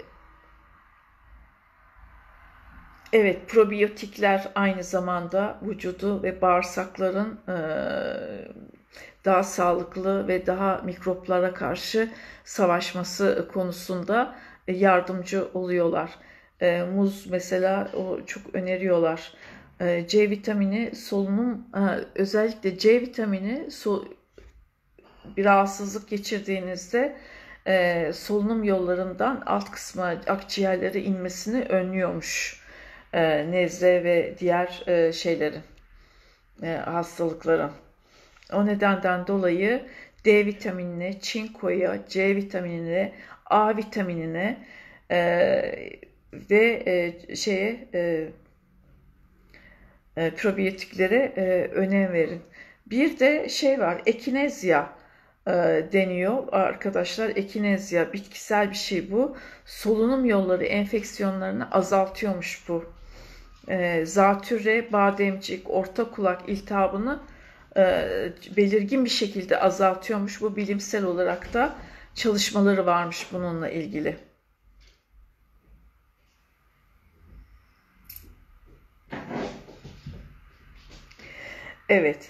evet probiyotikler aynı zamanda vücudu ve bağırsakların e, daha sağlıklı ve daha mikroplara karşı savaşması konusunda yardımcı oluyorlar. Ee, muz mesela o çok öneriyorlar C vitamini solunum e, özellikle C vitamini bir rahatsızlık geçirdiğinizde e, solunum yollarından alt kısma akciğerlere inmesini önlüyormuş. E, nezle ve diğer şeylerin hastalıkların. O nedenden dolayı D vitaminine, çinkoya, C vitaminine, A vitaminine ve şeye e, probiyotiklere e, önem verin. Bir de şey var ekinezya e, deniyor arkadaşlar. Ekinezya bitkisel bir şey bu. Solunum yolları enfeksiyonlarını azaltıyormuş bu. E, zatürre, bademcik, orta kulak iltihabını e, belirgin bir şekilde azaltıyormuş. Bu bilimsel olarak da çalışmaları varmış bununla ilgili. Evet.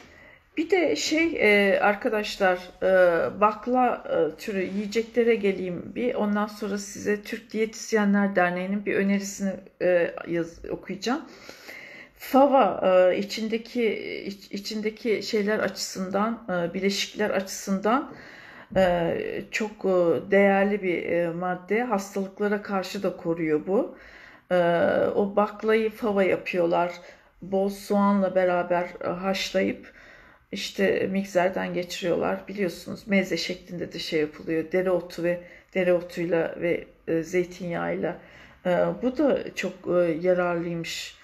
Bir de şey e, arkadaşlar e, bakla e, türü yiyeceklere geleyim bir. Ondan sonra size Türk Diyetisyenler Derneği'nin bir önerisini yaz, okuyacağım. Fava içindeki iç, içindeki şeyler açısından, bileşikler açısından çok değerli bir e, madde. Hastalıklara karşı da koruyor bu. O baklayı fava yapıyorlar. Bol soğanla beraber e, haşlayıp işte mikserden geçiriyorlar. Biliyorsunuz meze şeklinde de şey yapılıyor. Dereotu ve dereotuyla ve e, zeytinyağıyla. E, bu da çok yararlıymış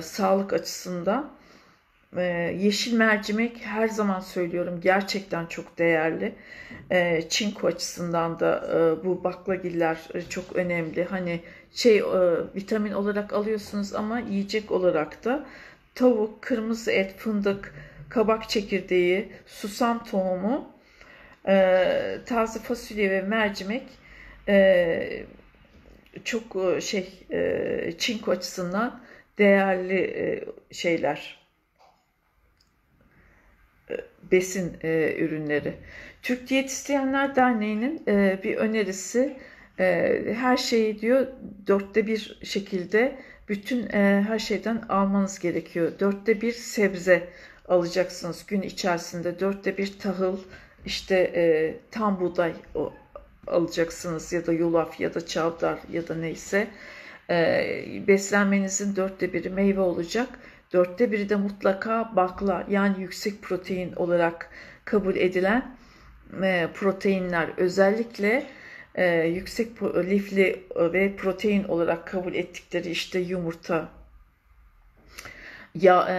sağlık açısından. Yeşil mercimek her zaman söylüyorum gerçekten çok değerli. Çinko açısından da bu baklagiller çok önemli. Hani şey e, vitamin olarak alıyorsunuz ama yiyecek olarak da tavuk, kırmızı et, fındık, kabak çekirdeği, susam tohumu, e, taze fasulye ve mercimek e, çok şey çinko açısından değerli şeyler besin ürünleri. Türk Diyetisyenler Derneği'nin e, bir önerisi her şeyi diyor dörtte bir şekilde bütün e, her şeyden almanız gerekiyor. Dörtte bir sebze alacaksınız gün içerisinde. Dörtte bir tahıl işte e, tam buğday o, alacaksınız ya da yulaf ya da çavdar ya da neyse. E, beslenmenizin dörtte biri meyve olacak. Dörtte biri de mutlaka bakla yani yüksek protein olarak kabul edilen e, proteinler özellikle e, yüksek lifli ve protein olarak kabul ettikleri işte yumurta, ya e,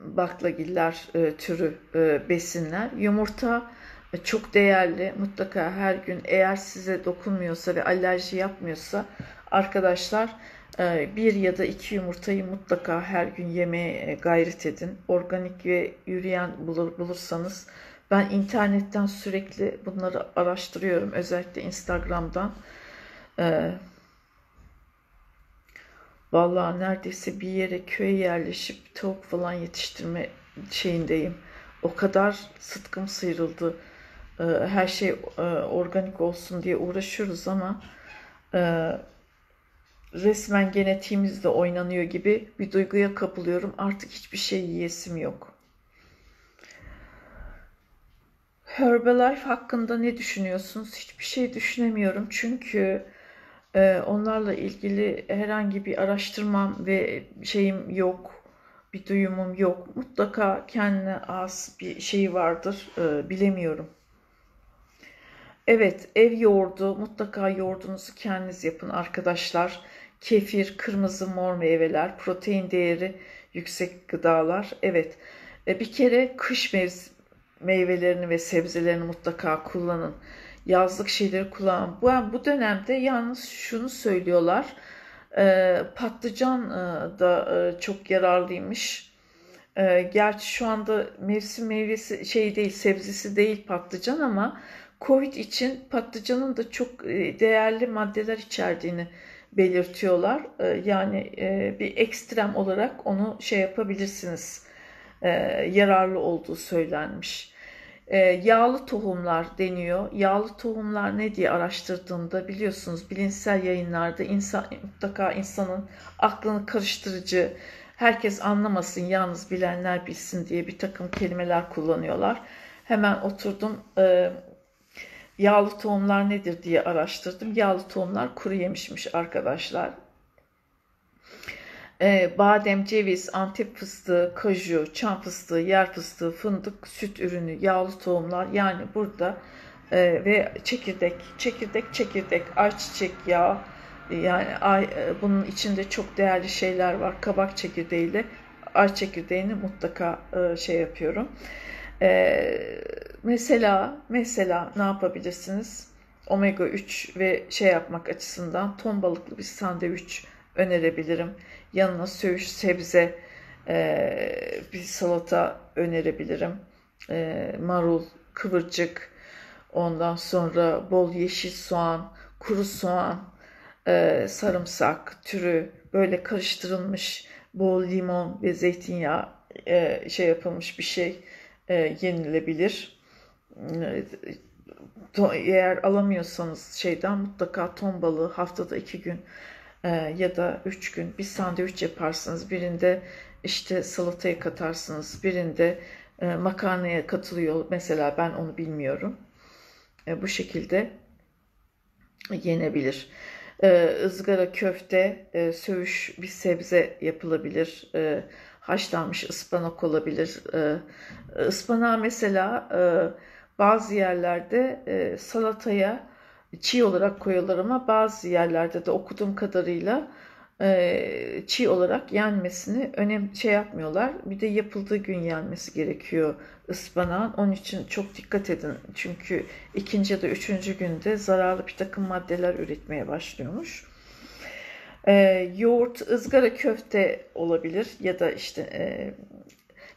baklagiller e, türü e, besinler. Yumurta e, çok değerli. Mutlaka her gün eğer size dokunmuyorsa ve alerji yapmıyorsa arkadaşlar e, bir ya da iki yumurtayı mutlaka her gün yemeye e, gayret edin. Organik ve yürüyen bulur, bulursanız ben internetten sürekli bunları araştırıyorum. Özellikle Instagram'dan. E, Vallahi neredeyse bir yere köye yerleşip tavuk falan yetiştirme şeyindeyim. O kadar sıtkım sıyrıldı. Ee, her şey e, organik olsun diye uğraşıyoruz ama e, resmen genetiğimizde oynanıyor gibi bir duyguya kapılıyorum. Artık hiçbir şey yiyesim yok. Herbalife hakkında ne düşünüyorsunuz? Hiçbir şey düşünemiyorum. Çünkü ee, onlarla ilgili herhangi bir araştırmam ve şeyim yok, bir duyumum yok. Mutlaka kendine az bir şey vardır, ee, bilemiyorum. Evet, ev yoğurdu, mutlaka yoğurdunuzu kendiniz yapın arkadaşlar. Kefir, kırmızı mor meyveler, protein değeri yüksek gıdalar. Evet, e, bir kere kış meyvelerini ve sebzelerini mutlaka kullanın yazlık şeyleri kullan. Bu, bu dönemde yalnız şunu söylüyorlar. E, patlıcan e, da e, çok yararlıymış. E, gerçi şu anda mevsim meyvesi şey değil, sebzesi değil patlıcan ama Covid için patlıcanın da çok e, değerli maddeler içerdiğini belirtiyorlar. E, yani e, bir ekstrem olarak onu şey yapabilirsiniz. E, yararlı olduğu söylenmiş. E, yağlı tohumlar deniyor. Yağlı tohumlar ne diye araştırdığımda biliyorsunuz bilimsel yayınlarda insan, mutlaka insanın aklını karıştırıcı, herkes anlamasın, yalnız bilenler bilsin diye bir takım kelimeler kullanıyorlar. Hemen oturdum e, yağlı tohumlar nedir diye araştırdım. Yağlı tohumlar kuru yemişmiş arkadaşlar e, badem, ceviz, antep fıstığı, kaju, çam fıstığı, yer fıstığı, fındık, süt ürünü, yağlı tohumlar yani burada e, ve çekirdek, çekirdek, çekirdek, ayçiçek yağı yani ay, e, bunun içinde çok değerli şeyler var. Kabak çekirdeğiyle ay çekirdeğini mutlaka e, şey yapıyorum. E, mesela mesela ne yapabilirsiniz? Omega 3 ve şey yapmak açısından ton balıklı bir sandviç önerebilirim. Yanına söğüş, sebze, e, bir salata önerebilirim. E, marul, kıvırcık, ondan sonra bol yeşil soğan, kuru soğan, e, sarımsak türü böyle karıştırılmış bol limon ve zeytinyağı e, şey yapılmış bir şey e, yenilebilir. Eğer alamıyorsanız şeyden mutlaka ton balığı haftada iki gün ya da üç gün bir sandviç yaparsınız. Birinde işte salataya katarsınız. Birinde makarnaya katılıyor. Mesela ben onu bilmiyorum. Bu şekilde yenebilir. Ee, ızgara köfte, e, söğüş bir sebze yapılabilir. E, haşlanmış ıspanak olabilir. E, ıspanağı mesela e, bazı yerlerde e, salataya çiğ olarak koyuyorlar ama bazı yerlerde de okuduğum kadarıyla e, çiğ olarak yenmesini önem şey yapmıyorlar. Bir de yapıldığı gün yenmesi gerekiyor ıspanağın. Onun için çok dikkat edin. Çünkü ikinci ya da üçüncü günde zararlı bir takım maddeler üretmeye başlıyormuş. E, yoğurt, ızgara köfte olabilir ya da işte e,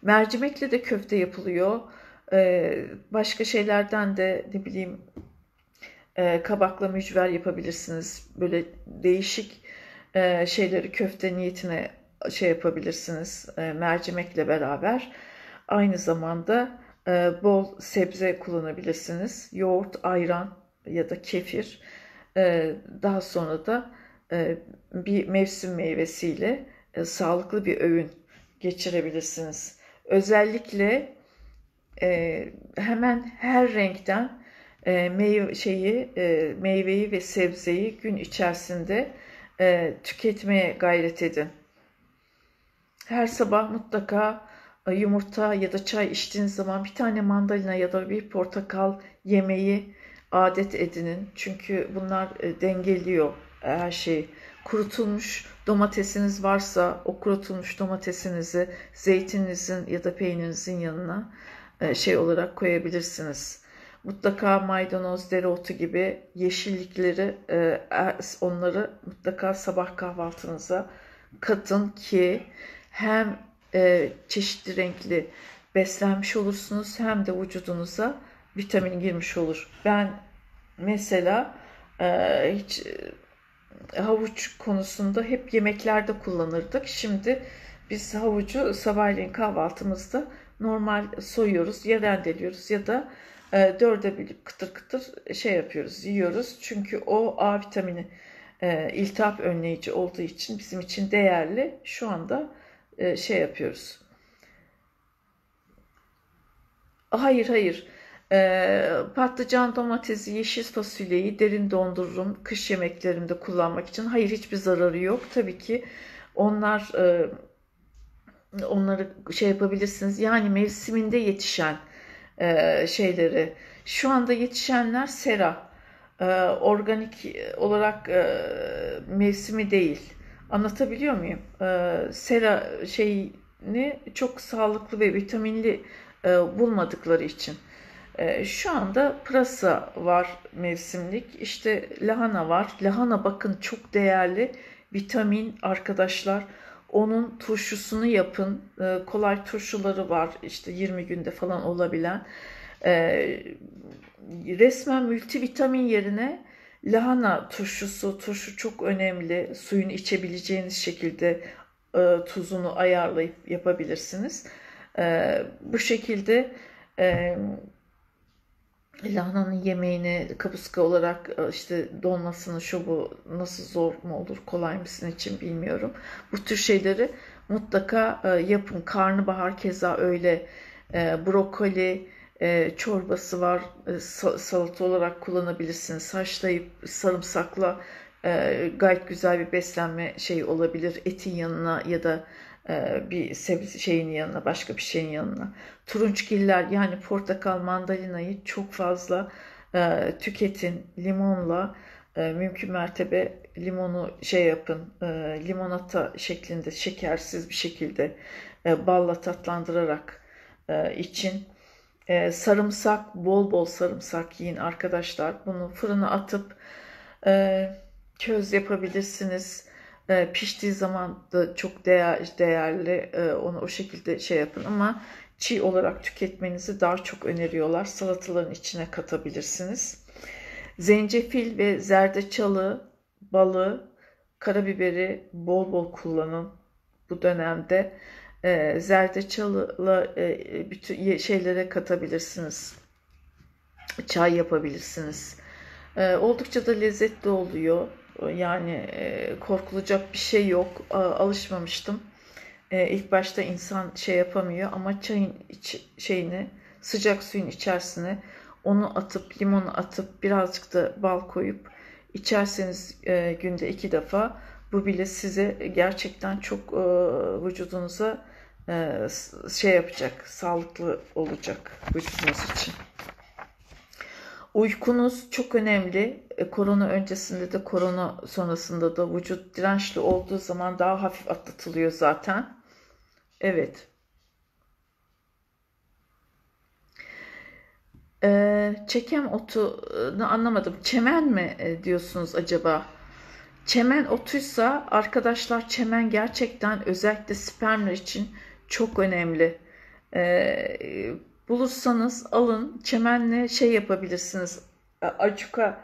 mercimekle de köfte yapılıyor. E, başka şeylerden de ne bileyim e, kabakla mücver yapabilirsiniz. Böyle değişik e, şeyleri köfte niyetine şey yapabilirsiniz e, mercimekle beraber. Aynı zamanda e, bol sebze kullanabilirsiniz. Yoğurt, ayran ya da kefir. E, daha sonra da e, bir mevsim meyvesiyle e, sağlıklı bir öğün geçirebilirsiniz. Özellikle e, hemen her renkten e, meyve şeyi e, meyveyi ve sebzeyi gün içerisinde e, tüketmeye gayret edin. Her sabah mutlaka e, yumurta ya da çay içtiğiniz zaman bir tane mandalina ya da bir portakal yemeyi adet edinin. Çünkü bunlar e, dengeliyor her şeyi. Kurutulmuş domatesiniz varsa o kurutulmuş domatesinizi zeytininizin ya da peynirinizin yanına e, şey olarak koyabilirsiniz. Mutlaka maydanoz, dereotu gibi yeşillikleri e, onları mutlaka sabah kahvaltınıza katın ki hem e, çeşitli renkli beslenmiş olursunuz hem de vücudunuza vitamin girmiş olur. Ben mesela e, hiç havuç konusunda hep yemeklerde kullanırdık. Şimdi biz havucu sabahleyin kahvaltımızda normal soyuyoruz ya rendeliyoruz ya da e, dörde bölüp kıtır kıtır şey yapıyoruz, yiyoruz. Çünkü o A vitamini e, iltihap önleyici olduğu için bizim için değerli. Şu anda e, şey yapıyoruz. Hayır hayır. E, patlıcan, domatesi, yeşil fasulyeyi derin dondururum kış yemeklerimde kullanmak için. Hayır hiçbir zararı yok. Tabii ki onlar e, onları şey yapabilirsiniz. Yani mevsiminde yetişen e, şeyleri. Şu anda yetişenler sera. E, organik olarak e, mevsimi değil. Anlatabiliyor muyum? E, sera şeyini çok sağlıklı ve vitaminli e, bulmadıkları için. E, şu anda pırasa var mevsimlik. İşte lahana var. Lahana bakın çok değerli vitamin arkadaşlar. Onun turşusunu yapın. E, kolay turşuları var. İşte 20 günde falan olabilen. E, resmen multivitamin yerine lahana turşusu, turşu çok önemli. Suyunu içebileceğiniz şekilde e, tuzunu ayarlayıp yapabilirsiniz. E, bu şekilde e, lahananın yemeğini kapuska olarak e, işte dolmasını şu bu nasıl zor mu olur kolay mı sizin için bilmiyorum. Bu tür şeyleri mutlaka e, yapın. Karnabahar keza öyle e, brokoli çorbası var salata olarak kullanabilirsiniz. Haşlayıp sarımsakla gayet güzel bir beslenme şey olabilir. Etin yanına ya da bir sebze şeyin yanına, başka bir şeyin yanına. Turunçgiller yani portakal, mandalinayı çok fazla e, tüketin. Limonla e, mümkün mertebe limonu şey yapın, e, limonata şeklinde şekersiz bir şekilde e, balla tatlandırarak e, için. E, sarımsak, bol bol sarımsak yiyin arkadaşlar. Bunu fırına atıp e, köz yapabilirsiniz e, piştiği zaman da çok değer, değerli. E, onu o şekilde şey yapın ama çiğ olarak tüketmenizi daha çok öneriyorlar. Salataların içine katabilirsiniz. Zencefil ve zerdeçalı, balı, karabiberi bol bol kullanın bu dönemde. E, zerdeçalı e, bütün şeylere katabilirsiniz. Çay yapabilirsiniz. E, oldukça da lezzetli oluyor. Yani e, korkulacak bir şey yok. Alışmamıştım. E, ilk başta insan şey yapamıyor ama çayın iç, şeyini sıcak suyun içerisine onu atıp limonu atıp birazcık da bal koyup içerseniz e, günde iki defa bu bile size gerçekten çok vücudunuza şey yapacak, sağlıklı olacak vücudunuz için. Uykunuz çok önemli. E, korona öncesinde de korona sonrasında da vücut dirençli olduğu zaman daha hafif atlatılıyor zaten. Evet. Ee, çekem otunu anlamadım. Çemen mi e, diyorsunuz acaba? Çemen otuysa arkadaşlar çemen gerçekten özellikle spermler için çok önemli. Ee, bulursanız alın çemenle şey yapabilirsiniz. Acuka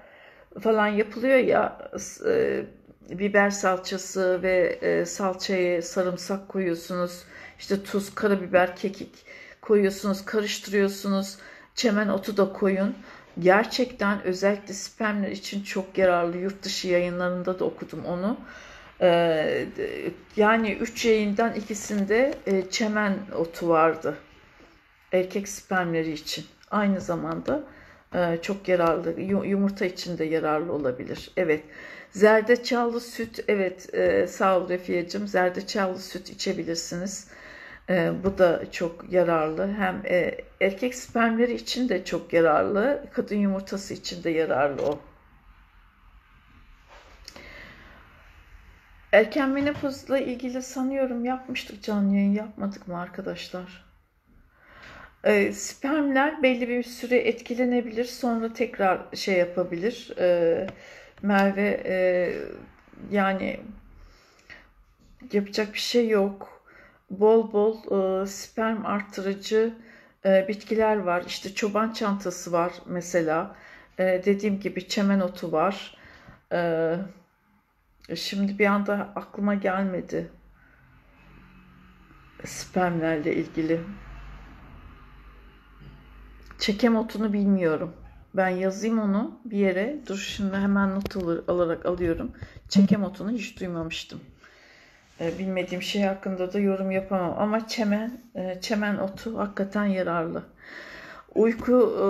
falan yapılıyor ya e, biber salçası ve e, salçayı sarımsak koyuyorsunuz. İşte tuz, karabiber, kekik koyuyorsunuz, karıştırıyorsunuz. Çemen otu da koyun. Gerçekten özellikle spermler için çok yararlı. Yurt dışı yayınlarında da okudum onu. Ee, yani üç yayından ikisinde e, çemen otu vardı. Erkek spermleri için. Aynı zamanda e, çok yararlı. Yumurta için de yararlı olabilir. Evet. Zerdeçallı süt. Evet. E, sağ ol Refiyeciğim. Zerdeçallı süt içebilirsiniz. E, bu da çok yararlı. Hem erkek spermleri için de çok yararlı. Kadın yumurtası için de yararlı o. Erken menopozla ilgili sanıyorum yapmıştık canlı yayın yapmadık mı arkadaşlar? E, spermler belli bir süre etkilenebilir sonra tekrar şey yapabilir. E, Merve e, yani yapacak bir şey yok bol bol e, sperm arttırıcı e, bitkiler var. İşte çoban çantası var mesela. E, dediğim gibi çemen otu var. E, şimdi bir anda aklıma gelmedi. Spermlerle ilgili. Çekem otunu bilmiyorum. Ben yazayım onu bir yere. Dur şimdi hemen not alır, alarak alıyorum. Çekem otunu hiç duymamıştım. E, bilmediğim şey hakkında da yorum yapamam. Ama çemen, e, çemen otu hakikaten yararlı. Uyku e,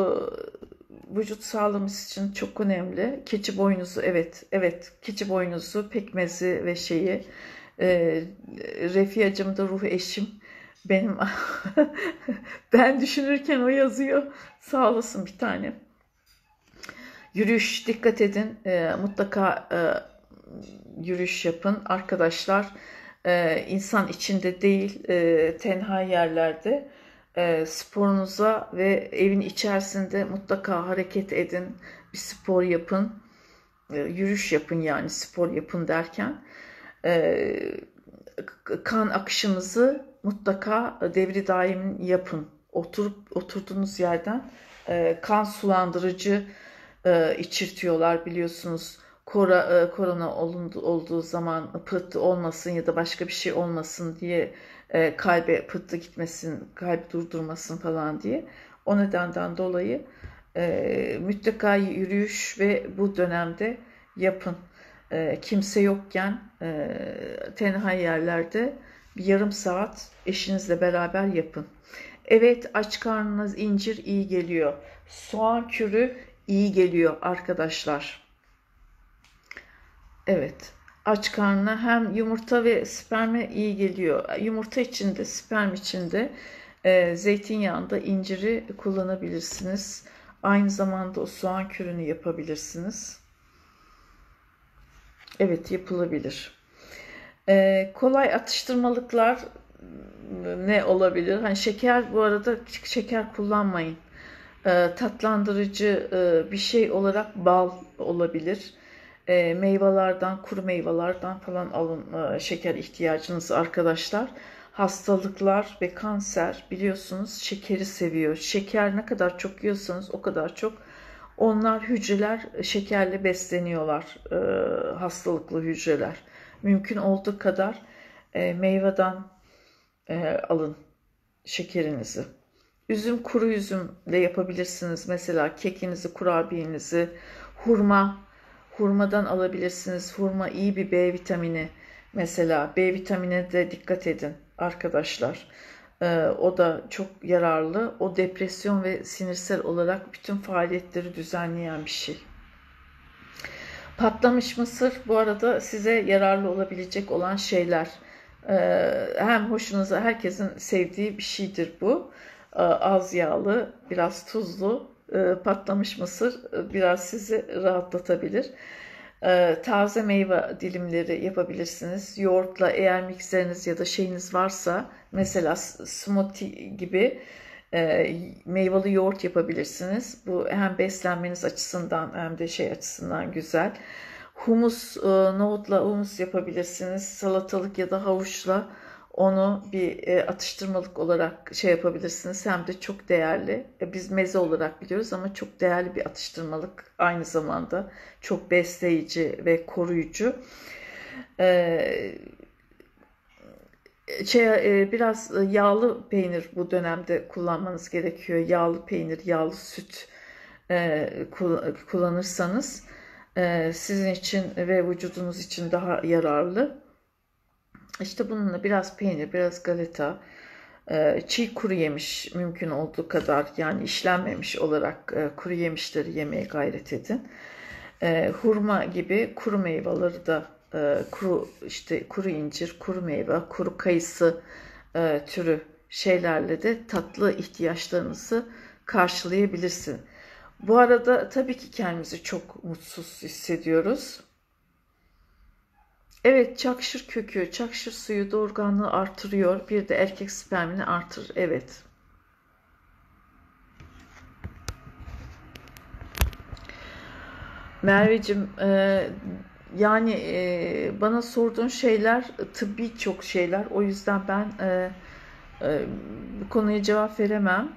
vücut sağlığımız için çok önemli. Keçi boynuzu evet, evet keçi boynuzu, pekmezi ve şeyi. Refiyacım da ruh eşim. Benim *laughs* ben düşünürken o yazıyor. Sağ olasın bir tane. Yürüyüş dikkat edin. mutlaka yürüyüş yapın. Arkadaşlar e, insan içinde değil e, tenha yerlerde e, sporunuza ve evin içerisinde mutlaka hareket edin. Bir spor yapın. E, yürüyüş yapın yani spor yapın derken. E, kan akışınızı mutlaka devri daim yapın. Oturup oturduğunuz yerden e, kan sulandırıcı e, içirtiyorlar biliyorsunuz kora, e, korona olundu, olduğu zaman pıhtı olmasın ya da başka bir şey olmasın diye e, kalbe pıhtı gitmesin, kalp durdurmasın falan diye. O nedenden dolayı e, mutlaka yürüyüş ve bu dönemde yapın. E, kimse yokken e, tenha yerlerde bir yarım saat eşinizle beraber yapın. Evet aç karnınız incir iyi geliyor. Soğan kürü iyi geliyor arkadaşlar. Evet. Aç karnına hem yumurta ve sperme iyi geliyor. Yumurta içinde, sperm içinde e, zeytinyağında inciri kullanabilirsiniz. Aynı zamanda o soğan kürünü yapabilirsiniz. Evet yapılabilir. E, kolay atıştırmalıklar ne olabilir? Hani şeker bu arada şeker kullanmayın. E, tatlandırıcı e, bir şey olarak bal olabilir e, meyvelerden, kuru meyvelerden falan alın e, şeker ihtiyacınızı arkadaşlar. Hastalıklar ve kanser biliyorsunuz şekeri seviyor. Şeker ne kadar çok yiyorsanız o kadar çok onlar hücreler şekerle besleniyorlar. E, hastalıklı hücreler. Mümkün olduğu kadar e, meyveden e, alın şekerinizi. Üzüm kuru üzümle yapabilirsiniz. Mesela kekinizi, kurabiyenizi, hurma, hurmadan alabilirsiniz. Hurma iyi bir B vitamini. Mesela B vitamine de dikkat edin arkadaşlar. Ee, o da çok yararlı. O depresyon ve sinirsel olarak bütün faaliyetleri düzenleyen bir şey. Patlamış mısır bu arada size yararlı olabilecek olan şeyler. Ee, hem hoşunuza herkesin sevdiği bir şeydir bu. Ee, az yağlı, biraz tuzlu e, patlamış mısır e, biraz sizi rahatlatabilir. Ee, taze meyve dilimleri yapabilirsiniz. Yoğurtla eğer mikseriniz ya da şeyiniz varsa mesela smoothie gibi e, meyveli yoğurt yapabilirsiniz. Bu hem beslenmeniz açısından hem de şey açısından güzel. Humus, e, nohutla humus yapabilirsiniz. Salatalık ya da havuçla onu bir e, atıştırmalık olarak şey yapabilirsiniz. Hem de çok değerli. E, biz meze olarak biliyoruz ama çok değerli bir atıştırmalık. Aynı zamanda çok besleyici ve koruyucu. E, şey, e, biraz yağlı peynir bu dönemde kullanmanız gerekiyor. Yağlı peynir, yağlı süt e, kullanırsanız e, sizin için ve vücudunuz için daha yararlı. İşte bununla biraz peynir, biraz galeta, e, çiğ kuru yemiş mümkün olduğu kadar yani işlenmemiş olarak e, kuru yemişleri yemeye gayret edin. E, hurma gibi kuru meyveleri de kuru işte kuru incir, kuru meyve, kuru kayısı türü şeylerle de tatlı ihtiyaçlarınızı karşılayabilirsin. Bu arada tabii ki kendimizi çok mutsuz hissediyoruz. Evet çakşır kökü, çakşır suyu doğurganlığı artırıyor. Bir de erkek spermini artırır. Evet. Merveciğim e, yani e, bana sorduğun şeyler tıbbi çok şeyler. O yüzden ben e, e, bu konuya cevap veremem.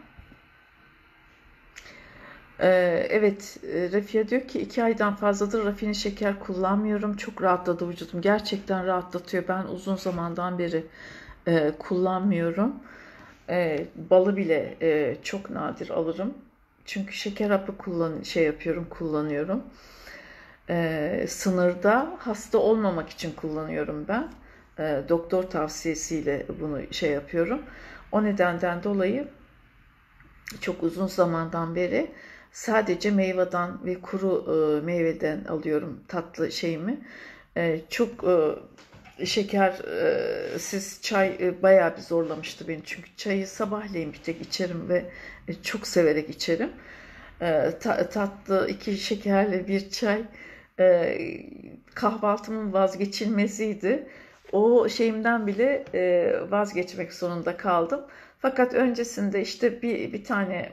Ee, evet, e, Refia diyor ki iki aydan fazladır rafine şeker kullanmıyorum. Çok rahatladı vücudum. Gerçekten rahatlatıyor. Ben uzun zamandan beri e, kullanmıyorum. E, balı bile e, çok nadir alırım. Çünkü şeker hapı kullan şey yapıyorum, kullanıyorum. E, sınırda hasta olmamak için kullanıyorum ben. E, doktor tavsiyesiyle bunu şey yapıyorum. O nedenden dolayı çok uzun zamandan beri Sadece meyveden ve kuru e, meyveden alıyorum tatlı şeyimi. E, çok e, şeker e, siz çay e, bayağı bir zorlamıştı beni. Çünkü çayı sabahleyin bir tek içerim ve e, çok severek içerim. E, ta, tatlı iki şekerli bir çay e, kahvaltımın vazgeçilmeziydi. O şeyimden bile e, vazgeçmek zorunda kaldım. Fakat öncesinde işte bir, bir tane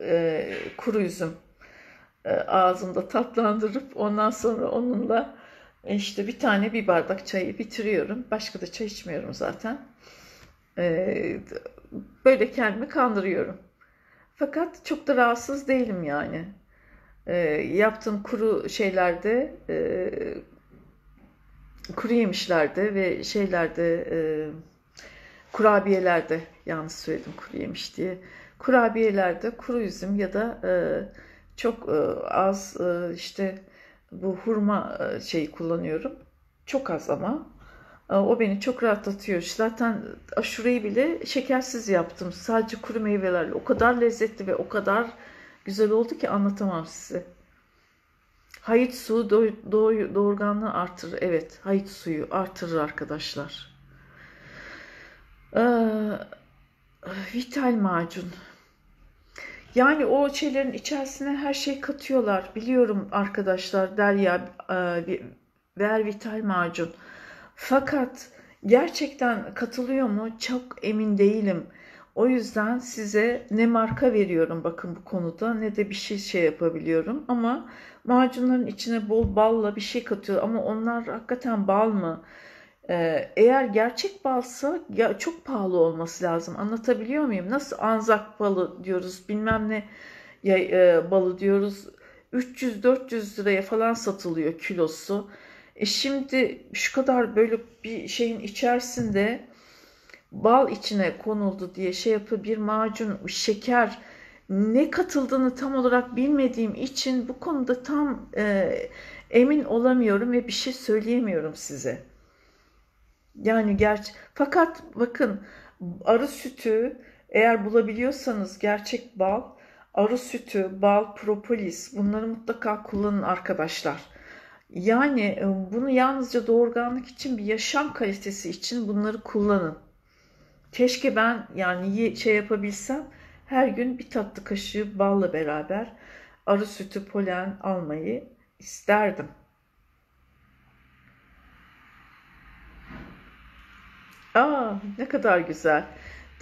e, kuru üzüm e, ağzımda tatlandırıp ondan sonra onunla işte bir tane bir bardak çayı bitiriyorum. Başka da çay içmiyorum zaten. E, böyle kendimi kandırıyorum. Fakat çok da rahatsız değilim yani. E, yaptığım kuru şeylerde e, kuru yemişlerde ve şeylerde e, kurabiyelerde yanlış söyledim kuru yemiş diye kurabiyelerde kuru üzüm ya da e, çok e, az e, işte bu hurma e, şeyi kullanıyorum. Çok az ama e, o beni çok rahatlatıyor. Zaten aşureyi bile şekersiz yaptım. Sadece kuru meyvelerle. O kadar lezzetli ve o kadar güzel oldu ki anlatamam size. Hayıt suyu do do doğurganlığı artırır. Evet, hayıt suyu artırır arkadaşlar. Ee, vital macun. Yani o şeylerin içerisine her şey katıyorlar. Biliyorum arkadaşlar Derya e, ver vital macun. Fakat gerçekten katılıyor mu? Çok emin değilim. O yüzden size ne marka veriyorum bakın bu konuda ne de bir şey şey yapabiliyorum. Ama macunların içine bol balla bir şey katıyor. Ama onlar hakikaten bal mı? Ee, eğer gerçek balsa ya çok pahalı olması lazım. Anlatabiliyor muyum? Nasıl anzak balı diyoruz, bilmem ne ya, e, balı diyoruz. 300-400 liraya falan satılıyor kilosu. E şimdi şu kadar böyle bir şeyin içerisinde bal içine konuldu diye şey yapıyor bir macun, şeker ne katıldığını tam olarak bilmediğim için bu konuda tam e, emin olamıyorum ve bir şey söyleyemiyorum size. Yani gerçi fakat bakın arı sütü eğer bulabiliyorsanız gerçek bal, arı sütü, bal, propolis bunları mutlaka kullanın arkadaşlar. Yani e, bunu yalnızca doğurganlık için bir yaşam kalitesi için bunları kullanın. Keşke ben yani şey yapabilsem her gün bir tatlı kaşığı balla beraber arı sütü polen almayı isterdim. Aa, ne kadar güzel.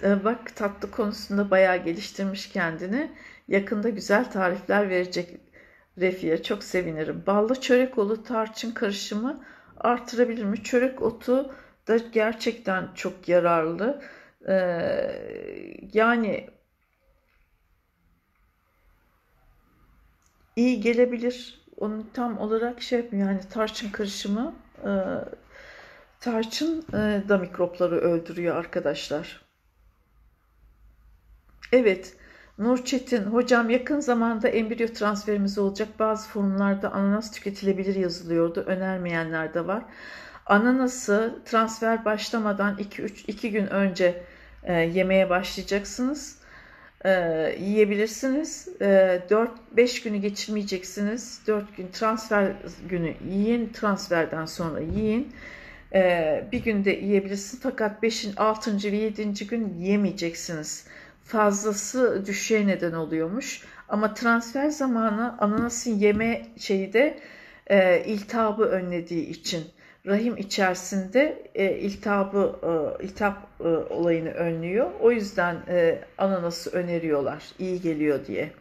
Ee, bak tatlı konusunda bayağı geliştirmiş kendini. Yakında güzel tarifler verecek Refiye. Çok sevinirim. Ballı çörek otu tarçın karışımı artırabilir mi? Çörek otu da gerçekten çok yararlı. Ee, yani iyi gelebilir. Onu tam olarak şey yapmıyor. Yani tarçın karışımı e, tarçın e, da mikropları öldürüyor arkadaşlar. Evet. Nur Çetin, hocam yakın zamanda embriyo transferimiz olacak. Bazı forumlarda ananas tüketilebilir yazılıyordu. Önermeyenler de var. Ananası transfer başlamadan 2-3 gün önce e, yemeye başlayacaksınız e, yiyebilirsiniz. E, 4-5 günü geçirmeyeceksiniz. 4 gün transfer günü yiyin. Transferden sonra yiyin. E, bir günde yiyebilirsiniz. Fakat 5. 6. ve 7. gün yemeyeceksiniz. Fazlası düşüşe neden oluyormuş. Ama transfer zamanı ananasın yeme şeyi de e, iltihabı önlediği için rahim içerisinde e, iltihabı e, iltihap e, olayını önlüyor. O yüzden e, ananası öneriyorlar. iyi geliyor diye.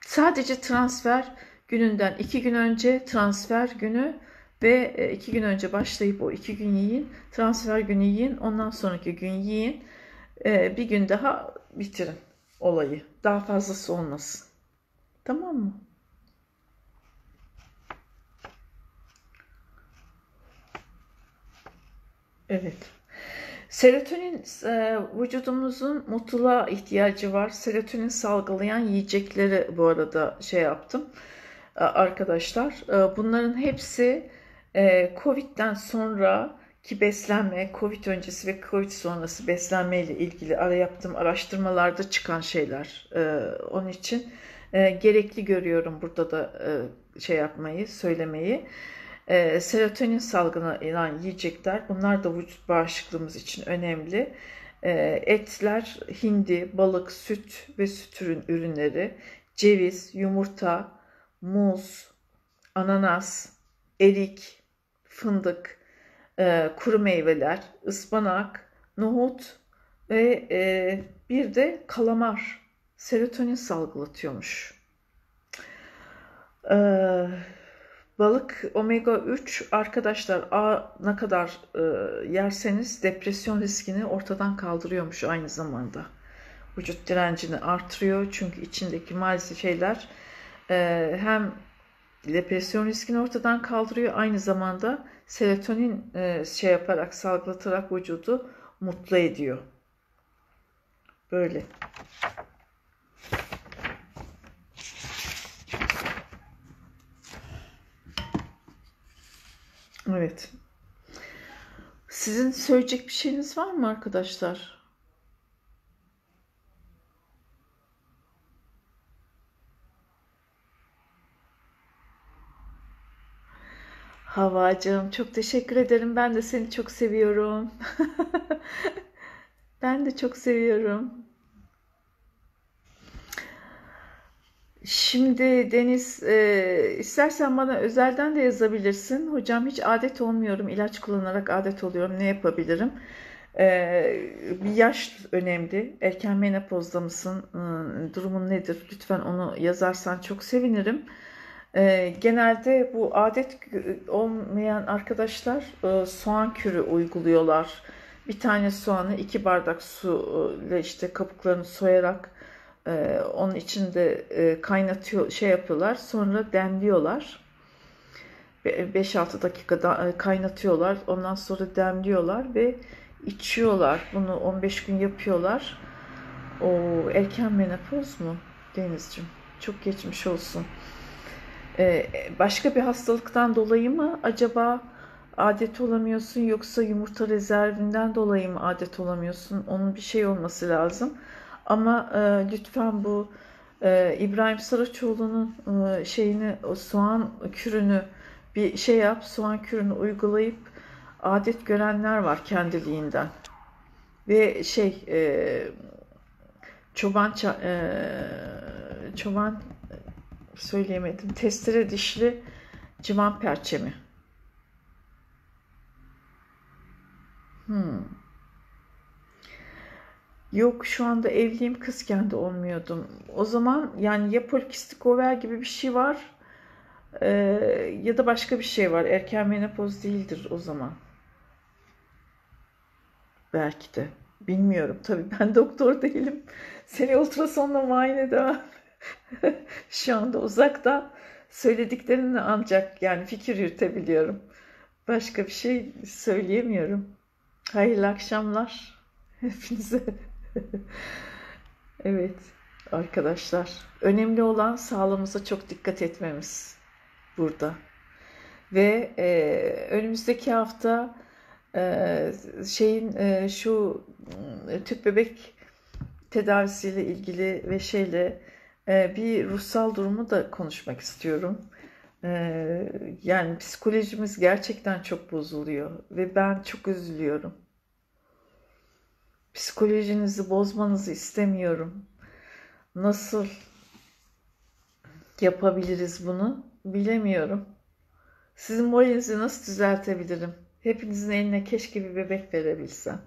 Sadece transfer gününden iki gün önce transfer günü ve e, iki gün önce başlayıp o iki gün yiyin. Transfer günü yiyin. Ondan sonraki gün yiyin. E, bir gün daha bitirin olayı. Daha fazlası olmasın. Tamam mı? Evet. Serotonin e, vücudumuzun mutluluğa ihtiyacı var. Serotonin salgılayan yiyecekleri bu arada şey yaptım e, arkadaşlar. E, bunların hepsi e, Covid'den sonra ki beslenme, Covid öncesi ve Covid sonrası beslenme ile ilgili ara yaptığım araştırmalarda çıkan şeyler. E, onun için e, gerekli görüyorum burada da e, şey yapmayı, söylemeyi e, serotonin salgılanan yiyecekler bunlar da vücut bağışıklığımız için önemli. E, etler, hindi, balık, süt ve süt ürün, ürünleri, ceviz, yumurta, muz, ananas, erik, fındık, e, kuru meyveler, ıspanak, nohut ve e, bir de kalamar serotonin salgılatıyormuş. Eee Balık omega 3 arkadaşlar A ne kadar e, yerseniz depresyon riskini ortadan kaldırıyormuş aynı zamanda. Vücut direncini artırıyor çünkü içindeki maalesef şeyler e, hem depresyon riskini ortadan kaldırıyor aynı zamanda serotonin e, şey yaparak salgılatarak vücudu mutlu ediyor. Böyle. Evet. Sizin söyleyecek bir şeyiniz var mı arkadaşlar? Havacığım çok teşekkür ederim. Ben de seni çok seviyorum. *laughs* ben de çok seviyorum. Şimdi Deniz e, istersen bana özelden de yazabilirsin. Hocam hiç adet olmuyorum. İlaç kullanarak adet oluyorum. Ne yapabilirim? E, bir yaş önemli. Erken menopozda mısın? E, durumun nedir? Lütfen onu yazarsan çok sevinirim. E, genelde bu adet olmayan arkadaşlar e, soğan kürü uyguluyorlar. Bir tane soğanı iki bardak su ile işte kabuklarını soyarak ee, onun içinde e, kaynatıyor, şey yapıyorlar. Sonra demliyorlar. 5-6 dakikada e, kaynatıyorlar. Ondan sonra demliyorlar ve içiyorlar. Bunu 15 gün yapıyorlar. O erken menopoz mu Denizciğim? Çok geçmiş olsun. Ee, başka bir hastalıktan dolayı mı acaba adet olamıyorsun yoksa yumurta rezervinden dolayı mı adet olamıyorsun? Onun bir şey olması lazım. Ama e, lütfen bu e, İbrahim Saraçoğlu'nun e, şeyini o soğan kürünü bir şey yap, soğan kürünü uygulayıp adet görenler var kendiliğinden. Ve şey e, çoban e, çoban söyleyemedim. Testere dişli civan perçemi. Hmm. Yok şu anda evliyim kızken de olmuyordum. O zaman yani ya polikistik over gibi bir şey var e, ya da başka bir şey var. Erken menopoz değildir o zaman. Belki de. Bilmiyorum. Tabii ben *laughs* doktor değilim. Seni ultrasonla muayene edemem. *laughs* Şu anda uzaktan söylediklerini ancak yani fikir yürütebiliyorum. Başka bir şey söyleyemiyorum. Hayırlı akşamlar *laughs* hepinize. *laughs* evet arkadaşlar. Önemli olan sağlığımıza çok dikkat etmemiz burada. Ve e, önümüzdeki hafta e, şeyin e, şu e, tüp bebek tedavisiyle ilgili ve şeyle e, bir ruhsal durumu da konuşmak istiyorum. E, yani psikolojimiz gerçekten çok bozuluyor ve ben çok üzülüyorum. Psikolojinizi bozmanızı istemiyorum. Nasıl yapabiliriz bunu bilemiyorum. Sizin moralinizi nasıl düzeltebilirim? Hepinizin eline keşke bir bebek verebilsem.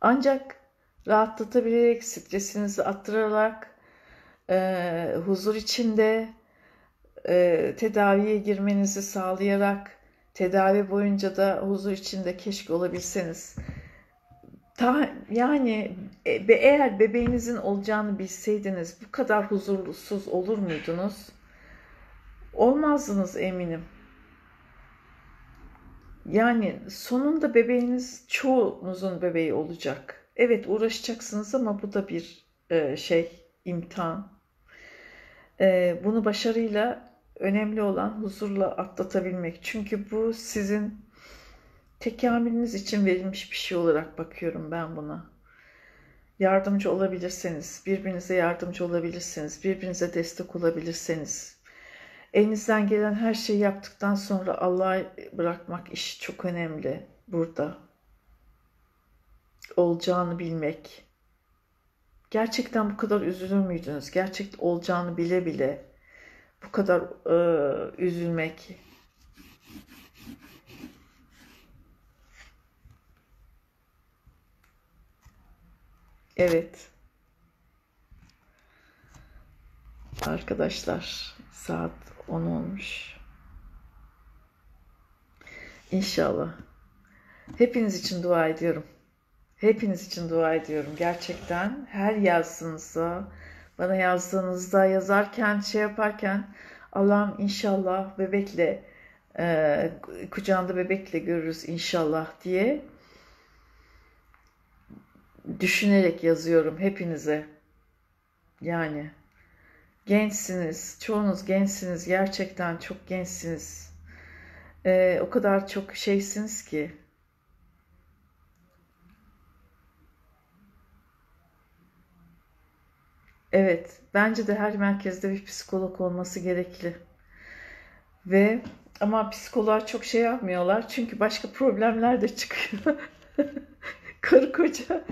Ancak rahatlatabilerek, stresinizi attırarak, e, huzur içinde e, tedaviye girmenizi sağlayarak, tedavi boyunca da huzur içinde keşke olabilseniz. Ta, yani e, eğer bebeğinizin olacağını bilseydiniz bu kadar huzursuz olur muydunuz? Olmazdınız eminim. Yani sonunda bebeğiniz çoğunuzun bebeği olacak. Evet uğraşacaksınız ama bu da bir e, şey imtihan. E, bunu başarıyla önemli olan huzurla atlatabilmek. Çünkü bu sizin tekamülünüz için verilmiş bir şey olarak bakıyorum ben buna. Yardımcı olabilirseniz, birbirinize yardımcı olabilirseniz, birbirinize destek olabilirseniz, Elinizden gelen her şeyi yaptıktan sonra Allah'a bırakmak iş çok önemli burada. Olacağını bilmek. Gerçekten bu kadar üzülür müydünüz? Gerçek olacağını bile bile bu kadar e, üzülmek. Evet. Arkadaşlar saat 10 olmuş. İnşallah. Hepiniz için dua ediyorum. Hepiniz için dua ediyorum. Gerçekten her yazdığınızda, bana yazdığınızda, yazarken, şey yaparken Allah'ım inşallah bebekle, e, kucağında bebekle görürüz inşallah diye düşünerek yazıyorum hepinize. Yani Gençsiniz, çoğunuz gençsiniz, gerçekten çok gençsiniz. Ee, o kadar çok şeysiniz ki. Evet, bence de her merkezde bir psikolog olması gerekli. Ve ama psikologlar çok şey yapmıyorlar çünkü başka problemler de çıkıyor. *laughs* Karı koca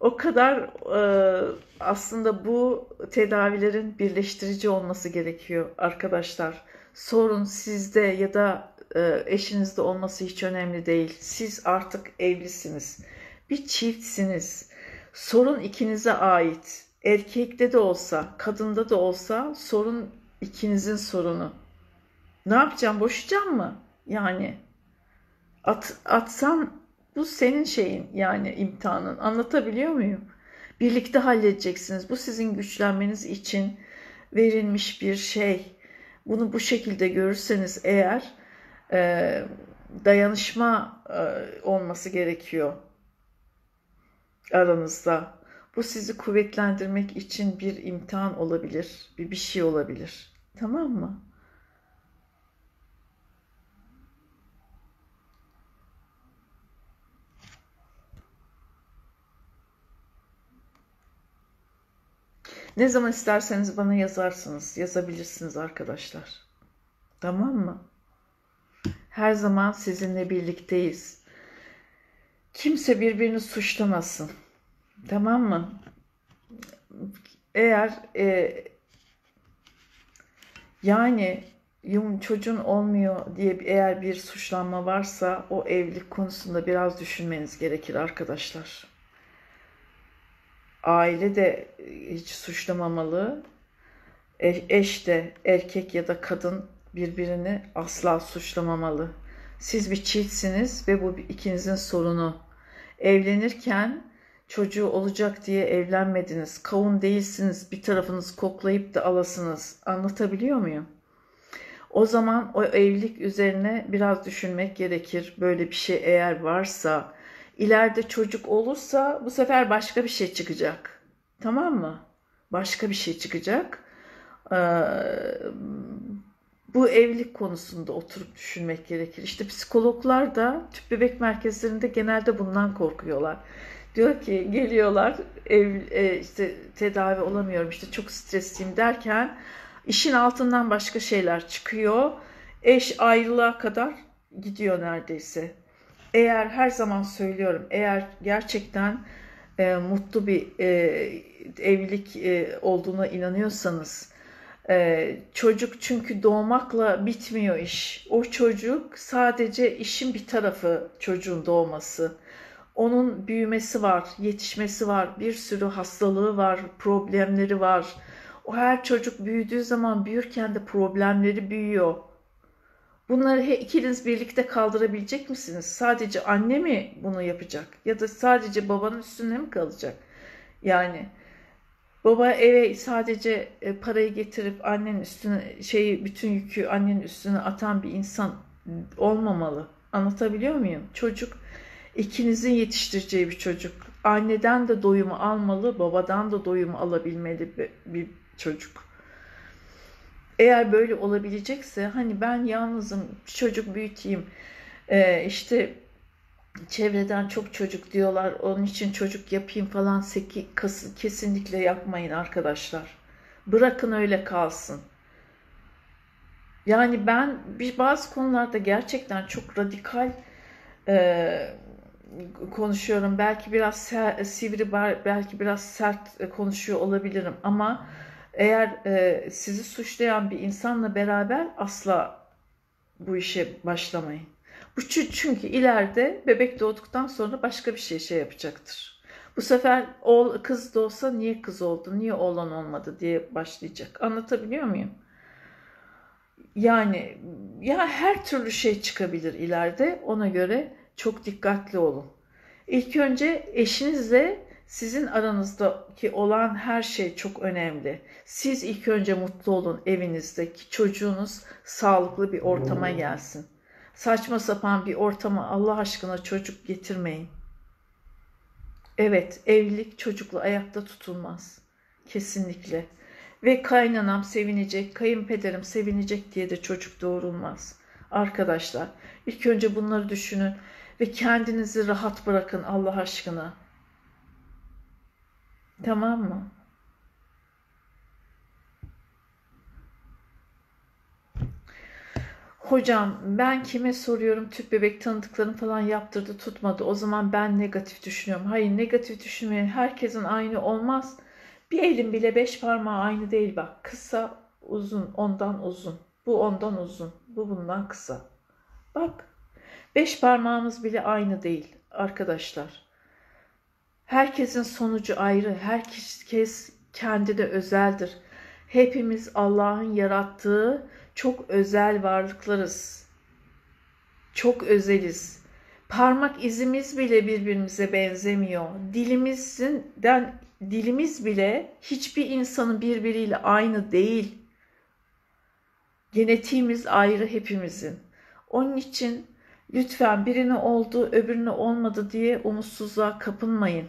o kadar e, aslında bu tedavilerin birleştirici olması gerekiyor arkadaşlar. Sorun sizde ya da e, eşinizde olması hiç önemli değil. Siz artık evlisiniz. Bir çiftsiniz. Sorun ikinize ait. Erkekte de olsa, kadında da olsa sorun ikinizin sorunu. Ne yapacağım? Boşayacağım mı? Yani at, atsan bu senin şeyin yani imtihanın. Anlatabiliyor muyum? Birlikte halledeceksiniz. Bu sizin güçlenmeniz için verilmiş bir şey. Bunu bu şekilde görürseniz eğer e, dayanışma e, olması gerekiyor aranızda. Bu sizi kuvvetlendirmek için bir imtihan olabilir, bir bir şey olabilir. Tamam mı? Ne zaman isterseniz bana yazarsınız, yazabilirsiniz arkadaşlar. Tamam mı? Her zaman sizinle birlikteyiz. Kimse birbirini suçlamasın. Tamam mı? Eğer e, yani çocuğun olmuyor diye eğer bir suçlanma varsa o evlilik konusunda biraz düşünmeniz gerekir arkadaşlar. Aile de hiç suçlamamalı. E, eş de erkek ya da kadın birbirini asla suçlamamalı. Siz bir çiftsiniz ve bu ikinizin sorunu. Evlenirken çocuğu olacak diye evlenmediniz. Kavun değilsiniz. Bir tarafınız koklayıp da alasınız. Anlatabiliyor muyum? O zaman o evlilik üzerine biraz düşünmek gerekir. Böyle bir şey eğer varsa, ileride çocuk olursa bu sefer başka bir şey çıkacak. Tamam mı? Başka bir şey çıkacak. Ee, bu evlilik konusunda oturup düşünmek gerekir. İşte psikologlar da tüp bebek merkezlerinde genelde bundan korkuyorlar. Diyor ki geliyorlar ev e, işte tedavi olamıyorum işte çok stresliyim derken işin altından başka şeyler çıkıyor. Eş ayrılığa kadar gidiyor neredeyse. Eğer her zaman söylüyorum eğer gerçekten e, mutlu bir e, evlilik e, olduğuna inanıyorsanız ee, çocuk çünkü doğmakla bitmiyor iş. O çocuk sadece işin bir tarafı çocuğun doğması. Onun büyümesi var, yetişmesi var, bir sürü hastalığı var, problemleri var. O her çocuk büyüdüğü zaman büyürken de problemleri büyüyor. Bunları ikiniz birlikte kaldırabilecek misiniz? Sadece anne mi bunu yapacak? Ya da sadece babanın üstüne mi kalacak? Yani Baba eve sadece e, parayı getirip annenin üstüne şeyi bütün yükü annenin üstüne atan bir insan olmamalı. Anlatabiliyor muyum? Çocuk ikinizin yetiştireceği bir çocuk. Anneden de doyumu almalı, babadan da doyumu alabilmeli bir çocuk. Eğer böyle olabilecekse hani ben yalnızım çocuk büyüteyim e, işte çevreden çok çocuk diyorlar. Onun için çocuk yapayım falan kesinlikle yapmayın arkadaşlar. Bırakın öyle kalsın. Yani ben bir bazı konularda gerçekten çok radikal e, konuşuyorum. Belki biraz ser, sivri, belki biraz sert konuşuyor olabilirim. Ama eğer e, sizi suçlayan bir insanla beraber asla bu işe başlamayın. Bu çünkü ileride bebek doğduktan sonra başka bir şey şey yapacaktır. Bu sefer oğul, kız doğsa niye kız oldu, niye oğlan olmadı diye başlayacak. Anlatabiliyor muyum? Yani ya her türlü şey çıkabilir ileride. Ona göre çok dikkatli olun. İlk önce eşinizle sizin aranızdaki olan her şey çok önemli. Siz ilk önce mutlu olun evinizdeki çocuğunuz sağlıklı bir ortama gelsin. Saçma sapan bir ortama Allah aşkına çocuk getirmeyin. Evet, evlilik çocukla ayakta tutulmaz. Kesinlikle. Ve kaynanam sevinecek, kayınpederim sevinecek diye de çocuk doğurulmaz. Arkadaşlar, ilk önce bunları düşünün ve kendinizi rahat bırakın Allah aşkına. Tamam mı? Hocam ben kime soruyorum tüp bebek tanıdıklarını falan yaptırdı tutmadı. O zaman ben negatif düşünüyorum. Hayır negatif düşünmeyin. Herkesin aynı olmaz. Bir elin bile beş parmağı aynı değil bak. Kısa uzun ondan uzun. Bu ondan uzun. Bu bundan kısa. Bak beş parmağımız bile aynı değil arkadaşlar. Herkesin sonucu ayrı. Herkes kendi de özeldir. Hepimiz Allah'ın yarattığı çok özel varlıklarız. Çok özeliz. Parmak izimiz bile birbirimize benzemiyor. Dilimizden dilimiz bile hiçbir insanın birbiriyle aynı değil. Genetiğimiz ayrı hepimizin. Onun için lütfen birine oldu öbürüne olmadı diye umutsuzluğa kapılmayın.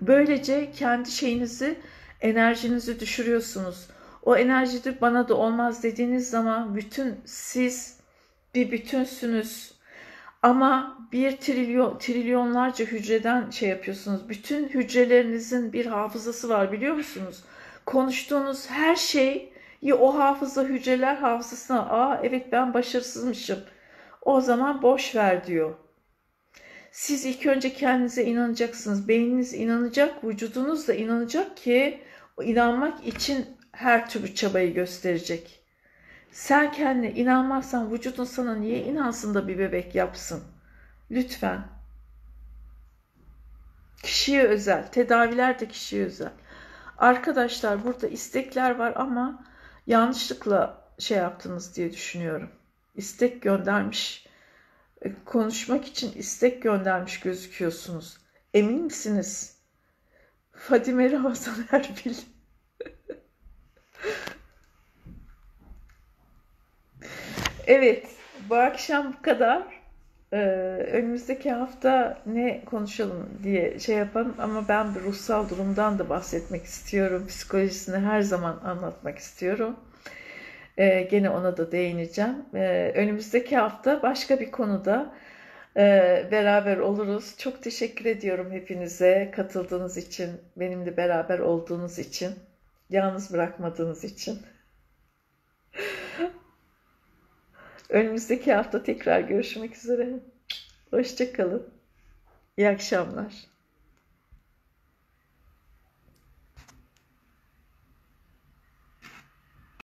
Böylece kendi şeyinizi, enerjinizi düşürüyorsunuz. O enerjide bana da olmaz dediğiniz zaman bütün siz bir bütünsünüz. Ama bir trilyon, trilyonlarca hücreden şey yapıyorsunuz. Bütün hücrelerinizin bir hafızası var biliyor musunuz? Konuştuğunuz her şey o hafıza hücreler hafızasına aa evet ben başarısızmışım. O zaman boş ver diyor. Siz ilk önce kendinize inanacaksınız. Beyniniz inanacak, vücudunuz da inanacak ki inanmak için her türlü çabayı gösterecek. Sen kendine inanmazsan vücudun sana niye inansın da bir bebek yapsın? Lütfen. Kişiye özel. Tedaviler de kişiye özel. Arkadaşlar burada istekler var ama yanlışlıkla şey yaptınız diye düşünüyorum. İstek göndermiş, e, konuşmak için istek göndermiş gözüküyorsunuz. Emin misiniz? Fadime Ramazan *laughs* Erbil. evet, bu akşam bu kadar. Ee, önümüzdeki hafta ne konuşalım diye şey yapalım ama ben bir ruhsal durumdan da bahsetmek istiyorum. Psikolojisini her zaman anlatmak istiyorum. Ee, gene ona da değineceğim. Ee, önümüzdeki hafta başka bir konuda e, beraber oluruz. Çok teşekkür ediyorum hepinize katıldığınız için, benimle beraber olduğunuz için, yalnız bırakmadığınız için. *laughs* Önümüzdeki hafta tekrar görüşmek üzere. Hoşçakalın. İyi akşamlar.